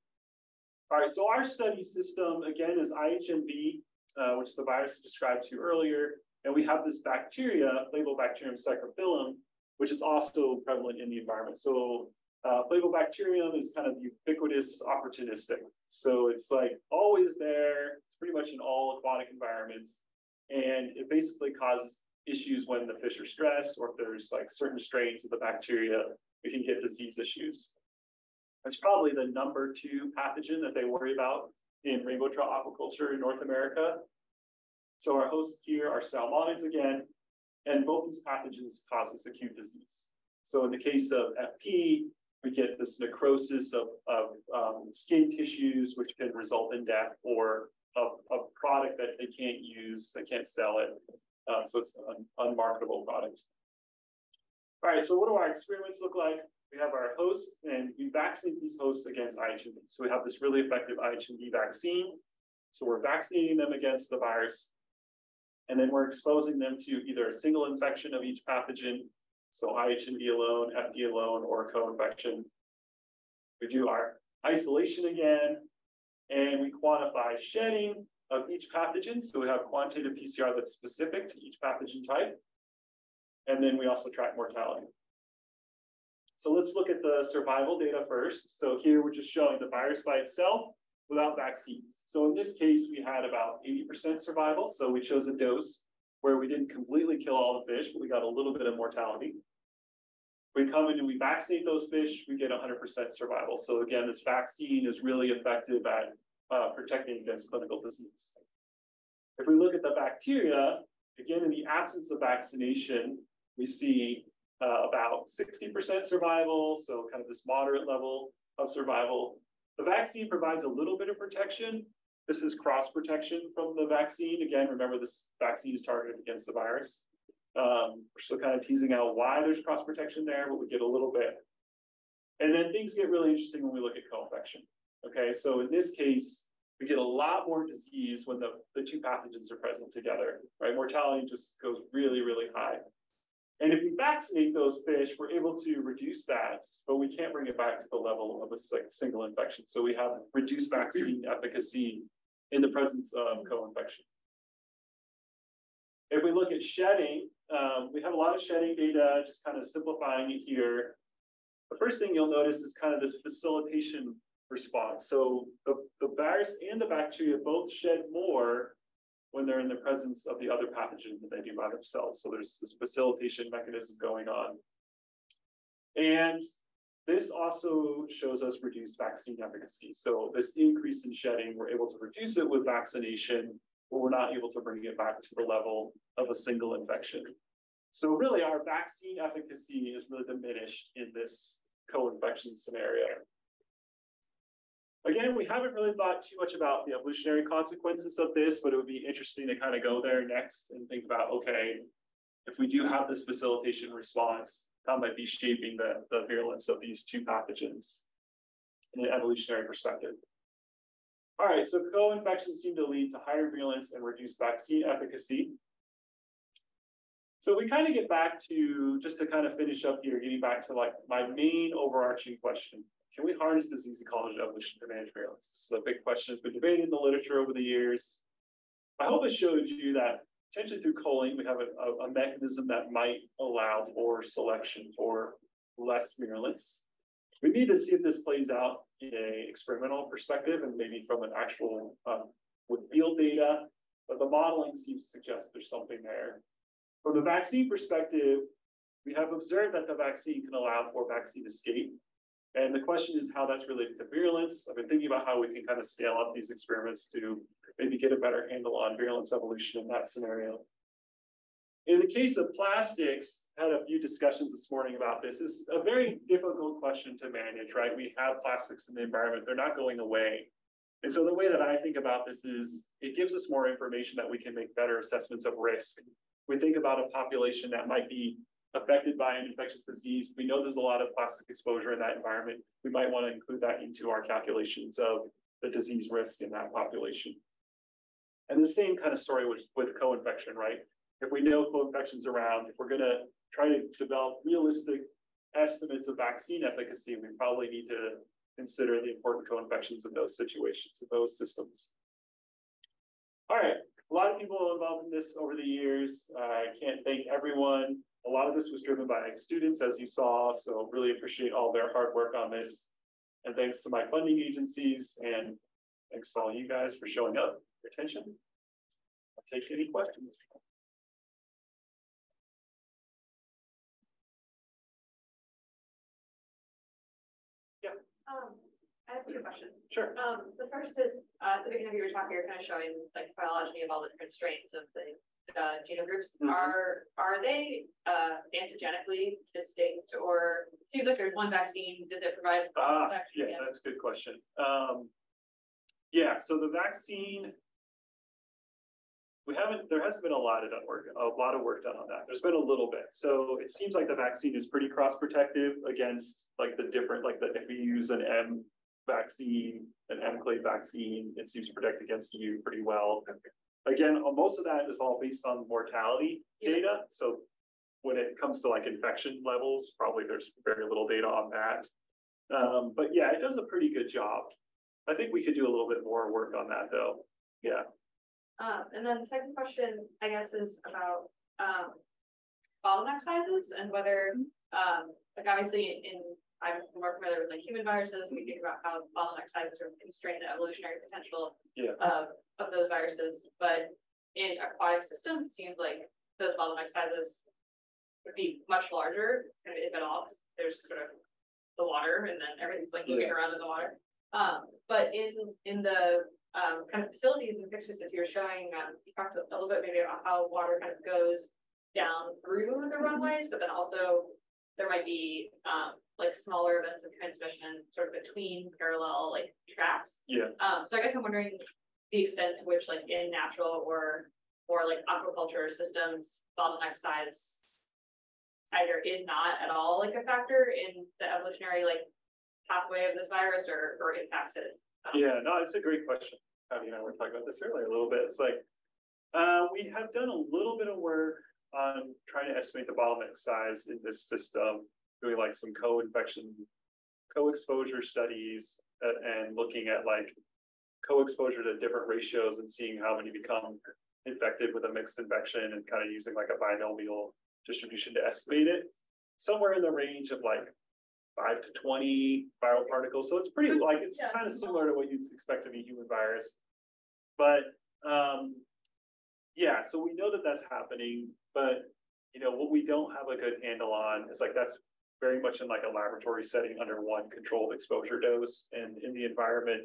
All right, so our study system again is IHMV, uh, which is the virus described to you earlier, and we have this bacteria, Flavobacterium psychrophyllum, which is also prevalent in the environment. So uh, Flavobacterium is kind of ubiquitous opportunistic. So it's like always there. It's pretty much in all aquatic environments. And it basically causes issues when the fish are stressed or if there's like certain strains of the bacteria, we can get disease issues. That's probably the number two pathogen that they worry about in rainbow trout aquaculture in North America. So our hosts here are salmonids again, and both these pathogens causes acute disease. So in the case of FP, we get this necrosis of, of um, skin tissues, which can result in death or a, a product that they can't use, they can't sell it. Uh, so it's an unmarketable product. All right, so what do our experiments look like? We have our host and we vaccinate these hosts against IHMV. So we have this really effective IHMV vaccine. So we're vaccinating them against the virus. And then we're exposing them to either a single infection of each pathogen so IHMV alone, FD alone, or co-infection. We do our isolation again, and we quantify shedding of each pathogen. So we have quantitative PCR that's specific to each pathogen type. And then we also track mortality. So let's look at the survival data first. So here we're just showing the virus by itself without vaccines. So in this case, we had about 80% survival. So we chose a dose where we didn't completely kill all the fish, but we got a little bit of mortality. We come in and we vaccinate those fish, we get 100% survival. So again, this vaccine is really effective at uh, protecting against clinical disease. If we look at the bacteria, again, in the absence of vaccination, we see uh, about 60% survival, so kind of this moderate level of survival. The vaccine provides a little bit of protection, this is cross protection from the vaccine. Again, remember this vaccine is targeted against the virus. Um, we're still kind of teasing out why there's cross protection there, but we get a little bit. And then things get really interesting when we look at co-infection. Okay, so in this case, we get a lot more disease when the, the two pathogens are present together, right? Mortality just goes really, really high. And if we vaccinate those fish, we're able to reduce that, but we can't bring it back to the level of a single infection. So we have reduced vaccine efficacy in the presence of co-infection. If we look at shedding, um, we have a lot of shedding data, just kind of simplifying it here. The first thing you'll notice is kind of this facilitation response. So the, the virus and the bacteria both shed more when they're in the presence of the other pathogen than they do by themselves. So there's this facilitation mechanism going on. And this also shows us reduced vaccine efficacy. So this increase in shedding, we're able to reduce it with vaccination, but we're not able to bring it back to the level of a single infection. So really our vaccine efficacy is really diminished in this co-infection scenario. Again, we haven't really thought too much about the evolutionary consequences of this, but it would be interesting to kind of go there next and think about, okay, if we do have this facilitation response, that might be shaping the, the virulence of these two pathogens in an evolutionary perspective. All right, so co-infections seem to lead to higher virulence and reduced vaccine efficacy. So we kind of get back to, just to kind of finish up here, getting back to like my main overarching question. Can we harness disease ecology evolution to manage virulence? This is a big question that's been debated in the literature over the years. I hope I showed you that potentially through culling, we have a, a, mechanism that might allow for selection for less virulence. We need to see if this plays out in a experimental perspective and maybe from an actual um, with field data, but the modeling seems to suggest there's something there. From the vaccine perspective, we have observed that the vaccine can allow for vaccine escape. And the question is how that's related to virulence. I've been thinking about how we can kind of scale up these experiments to maybe get a better handle on virulence evolution in that scenario. In the case of plastics, had a few discussions this morning about this. It's a very difficult question to manage, right? We have plastics in the environment, they're not going away. And so the way that I think about this is it gives us more information that we can make better assessments of risk. We think about a population that might be affected by an infectious disease. We know there's a lot of plastic exposure in that environment. We might want to include that into our calculations of the disease risk in that population. And the same kind of story with, with co-infection, right? If we know co-infection's around, if we're gonna try to develop realistic estimates of vaccine efficacy, we probably need to consider the important co-infections in those situations, in those systems. All right, a lot of people involved in this over the years. I can't thank everyone. A lot of this was driven by students, as you saw, so really appreciate all their hard work on this. And thanks to my funding agencies and thanks to all you guys for showing up, your attention. I'll take any questions. Um, I have two questions. Sure. Um, the first is, uh, at the beginning of your talk, you're kind of showing like phylogeny of all the different strains of the, uh, genogroups. Mhm. Are, are they, uh, antigenically distinct or it seems like there's one vaccine, did it provide? Ah, protection yeah, against- that's a good question. Um, yeah, so the vaccine. We haven't, there hasn't been a lot of work, a lot of work done on that. There's been a little bit. So it seems like the vaccine is pretty cross-protective against like the different, like the, if we use an M vaccine, an M clade vaccine, it seems to protect against you pretty well. Again, most of that is all based on mortality Yeah. data, so when it comes to like infection levels, probably there's very little data on that. Um, but yeah, it does a pretty good job. I think we could do a little bit more work on that, though. Yeah, Um, and then the second question, I guess, is about, um, bottleneck sizes and whether, um, like obviously in, I'm more familiar with like human viruses, we think about how bottleneck sizes sort of constrain the evolutionary potential Yeah. of, of those viruses, but in aquatic systems, it seems like those bottleneck sizes would be much larger, kind of if at all, there's sort of the water and then everything's like moving around in the water. Um, but in, in the, um, kind of facilities and pictures that you're showing, um, you talked a little bit maybe about how water kind of goes down through the runways, but then also there might be, um, like smaller events of transmission sort of between parallel like tracks. yeah, Um, so I guess I'm wondering the extent to which like in natural or, or like aquaculture systems, bottleneck size either is not at all like a factor in the evolutionary like pathway of this virus or, or impacts it. Um, yeah, no, it's a great question. Abby and I were talking about this earlier a little bit. It's like, uh, we have done a little bit of work on trying to estimate the bottleneck size in this system, doing like some co-infection, co-exposure studies, and looking at like co-exposure to different ratios and seeing how many become infected with a mixed infection and kind of using like a binomial distribution to estimate it. Somewhere in the range of like five to twenty viral particles. So it's pretty like, it's Yeah. kind of similar to what you'd expect to be human virus. But, um, yeah, so we know that that's happening, but, you know, what we don't have a good handle on is like, that's very much in like a laboratory setting under one controlled exposure dose and in the environment.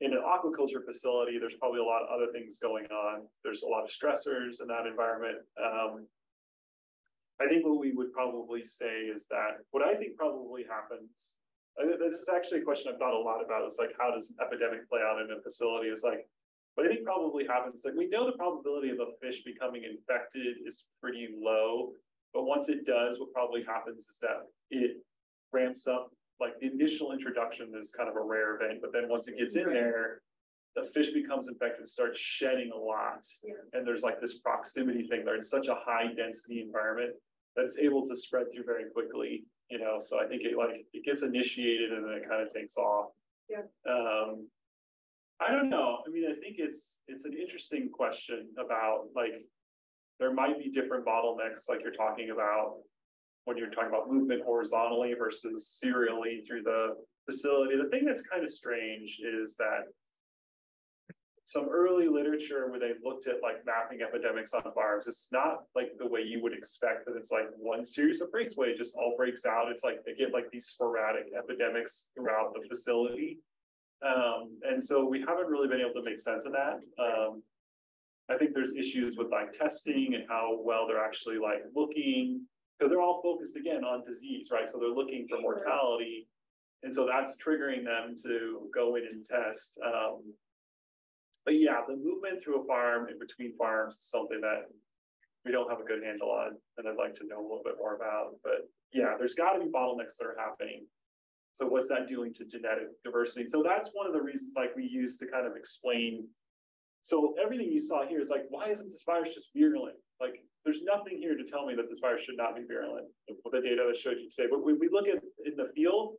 In an aquaculture facility, there's probably a lot of other things going on. There's a lot of stressors in that environment. Um, I think what we would probably say is that, what I think probably happens. This is actually a question I've thought a lot about, is like, how does an epidemic play out in a facility? Is like, what I think probably happens, like, we know the probability of a fish becoming infected is pretty low. But once it does, what probably happens is that it ramps up, like the initial introduction is kind of a rare event, but then once it gets in there. The fish becomes infected, starts shedding a lot, and there's like this proximity thing, they're in such a high density environment. That it's able to spread through very quickly, you know, so I think it like, it gets initiated and then it kind of takes off. Yeah. Um. I don't know, I mean, I think it's, it's an interesting question about like. There might be different bottlenecks, like you're talking about. When you're talking about movement horizontally versus serially through the facility, the thing that's kind of strange is that. Some early literature where they looked at like mapping epidemics on farms, it's not like the way you would expect that it's like one series of raceway just all breaks out. It's like they get like these sporadic epidemics throughout the facility. Um, and so we haven't really been able to make sense of that. Um. I think there's issues with like testing and how well they're actually like looking, because they're all focused again on disease, right? So they're looking for mortality. And so that's triggering them to go in and test. Um. But yeah, the movement through a farm in between farms is something that we don't have a good handle on, and I'd like to know a little bit more about, but yeah, there's gotta be bottlenecks that are happening. So what's that doing to genetic diversity? So that's one of the reasons like we use to kind of explain So everything you saw here is like, why isn't this virus just virulent? Like, there's nothing here to tell me that this virus should not be virulent, with the data that showed you today. But when we look at in the field,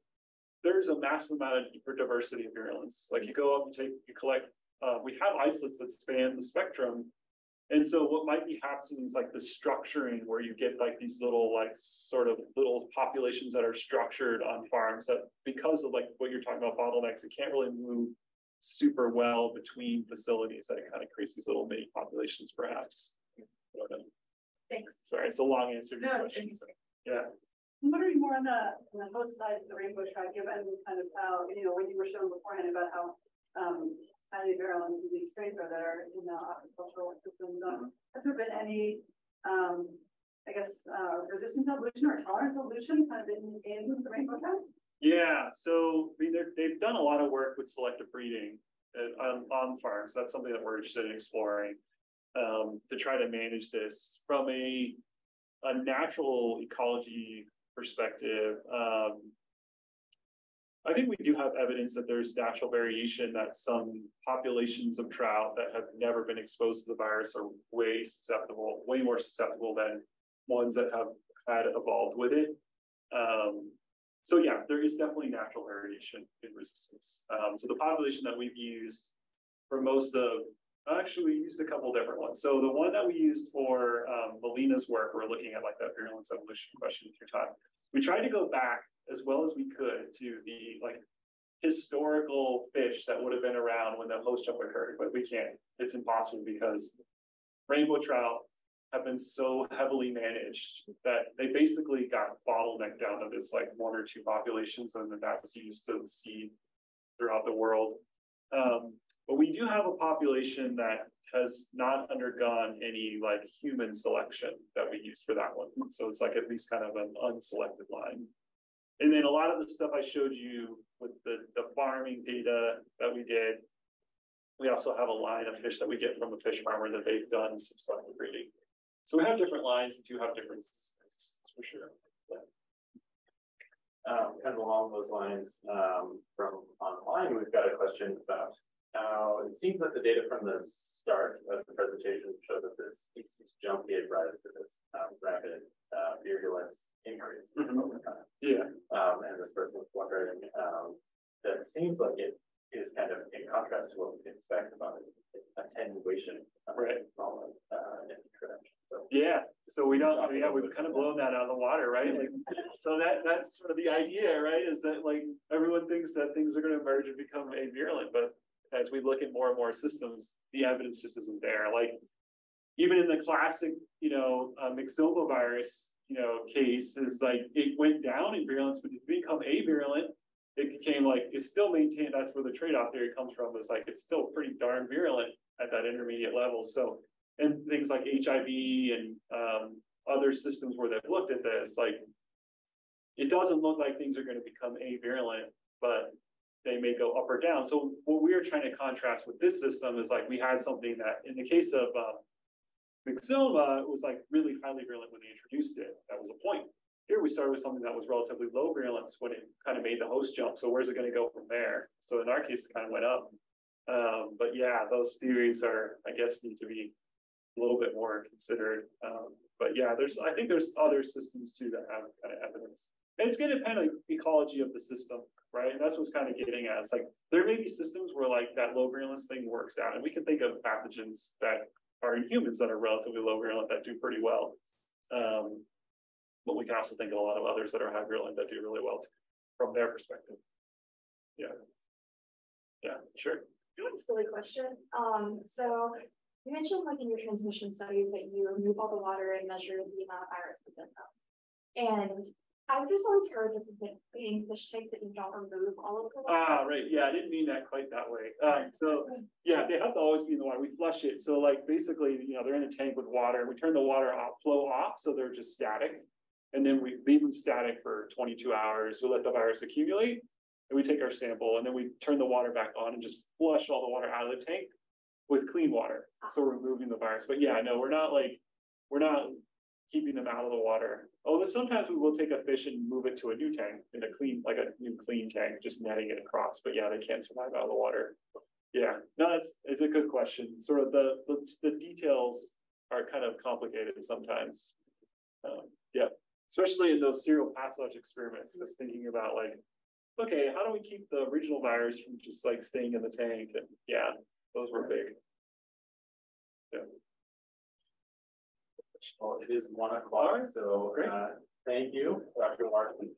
there's a massive amount of diversity of virulence. Like you go up and take, you collect, uh, we have isolates that span the spectrum. And so what might be happening is like the structuring where you get like these little, like sort of little populations that are structured on farms that because of like what you're talking about bottlenecks, it can't really move super well between facilities that it kind of creates these little mini populations perhaps. Thanks. Sorry, it's a long answer to your No, question. Yeah, I'm wondering more on the, on the host side of the rainbow trout, given kind of how, you know, when you were showing beforehand about how, um, highly virulent some of these strains are that are in the agricultural systems. Um, has there been any, um, I guess, uh, resistance evolution or tolerance evolution kind of in, in the rainbow trout? Yeah, so I mean, they've done a lot of work with selective breeding uh, on, on farms. That's something that we're interested in exploring. Um, to try to manage this from a, a natural ecology perspective. Um, I think we do have evidence that there's natural variation that some populations of trout that have never been exposed to the virus are way susceptible, way more susceptible than ones that have had evolved with it. Um, so yeah, there is definitely natural variation in resistance. Um, so the population that we've used for most of, actually we used a couple different ones. So the one that we used for um, Melina's work, we're looking at like that virulence evolution question through time. We tried to go back as well as we could to the like historical fish that would have been around when the host jump occurred, but we can't. It's impossible because rainbow trout have been so heavily managed that they basically got bottlenecked down to this like one or two populations, and then that was used to seed throughout the world. Um, but we do have a population that has not undergone any like human selection that we use for that one. So it's like at least kind of an unselected line. And then a lot of the stuff I showed you with the, the farming data that we did. We also have a line of fish that we get from a fish farmer that they've done some selective breeding. So we have different lines that do have differences, for sure. Um, kind of along those lines, um, from online, we've got a question about how it seems that the data from the start of the presentation showed that this species jump gave rise to this um, rapid uh, virulence increase Mhm. over time. Yeah, Um, and this person was wondering, um, that it seems like it is kind of in contrast to what we expect about attenuation. of Right. Uh. Yeah. So we don't, yeah, we've kind of blown that out of the water, right? Like, so that, that's sort of the idea, right? Is that like, everyone thinks that things are gonna emerge and become a virulent, but as we look at more and more systems, the evidence just isn't there. Like, even in the classic, you know, uh, myxoma virus, you know, case is like, it went down in virulence, but it become avirulent. It became like, it's still maintained, that's where the trade-off theory comes from, is like, it's still pretty darn virulent at that intermediate level, so. And things like HIV and, um, other systems where they've looked at this, like. It doesn't look like things are gonna become avirulent, but they may go up or down. So what we are trying to contrast with this system is like, we had something that, in the case of, uh. Myxoma, was like really highly virulent when they introduced it. That was a point. Here we started with something that was relatively low virulence when it kind of made the host jump. So where's it gonna go from there? So in our case, it kind of went up. Um, but yeah, those theories are, I guess, need to be a little bit more considered. Um, but yeah, there's, I think there's other systems too that have kind of evidence. And it's gonna depend on ecology of the system, right? And that's what's kind of getting at. It's like, there may be systems where like that low virulence thing works out, and we can think of pathogens that are in humans that are relatively low virulent that do pretty well. Um, but we can also think of a lot of others that are high virulent that do really well too, from their perspective. Yeah. Yeah, sure. I have a silly question. Um, so you mentioned like in your transmission studies that you remove all the water and measure the amount of virus within them. And I've just always heard the eating fish tanks that you don't remove all of the water. Ah, right, yeah, I didn't mean that quite that way. Um, so, yeah, they have to always be in the water. We flush it. So like, basically, you know, they're in a tank with water. We turn the water off, flow off, so they're just static. And then we leave them static for twenty-two hours. We let the virus accumulate. And we take our sample and then we turn the water back on and just flush all the water out of the tank with clean water. So removing the virus. But yeah, no, we're not like, we're not keeping them out of the water. Although sometimes we will take a fish and move it to a new tank in a clean, like a new clean tank, just netting it across. But yeah, they can't survive out of the water. Yeah, no, that's that's, it's a good question. Sort of the, the, the details are kind of complicated sometimes. Um, yeah, especially in those serial passage experiments, just thinking about like, okay, how do we keep the original virus from just like staying in the tank? And yeah, those were big. Yeah. Well, it is one o'clock, so, uh, thank you, Dr. Larson.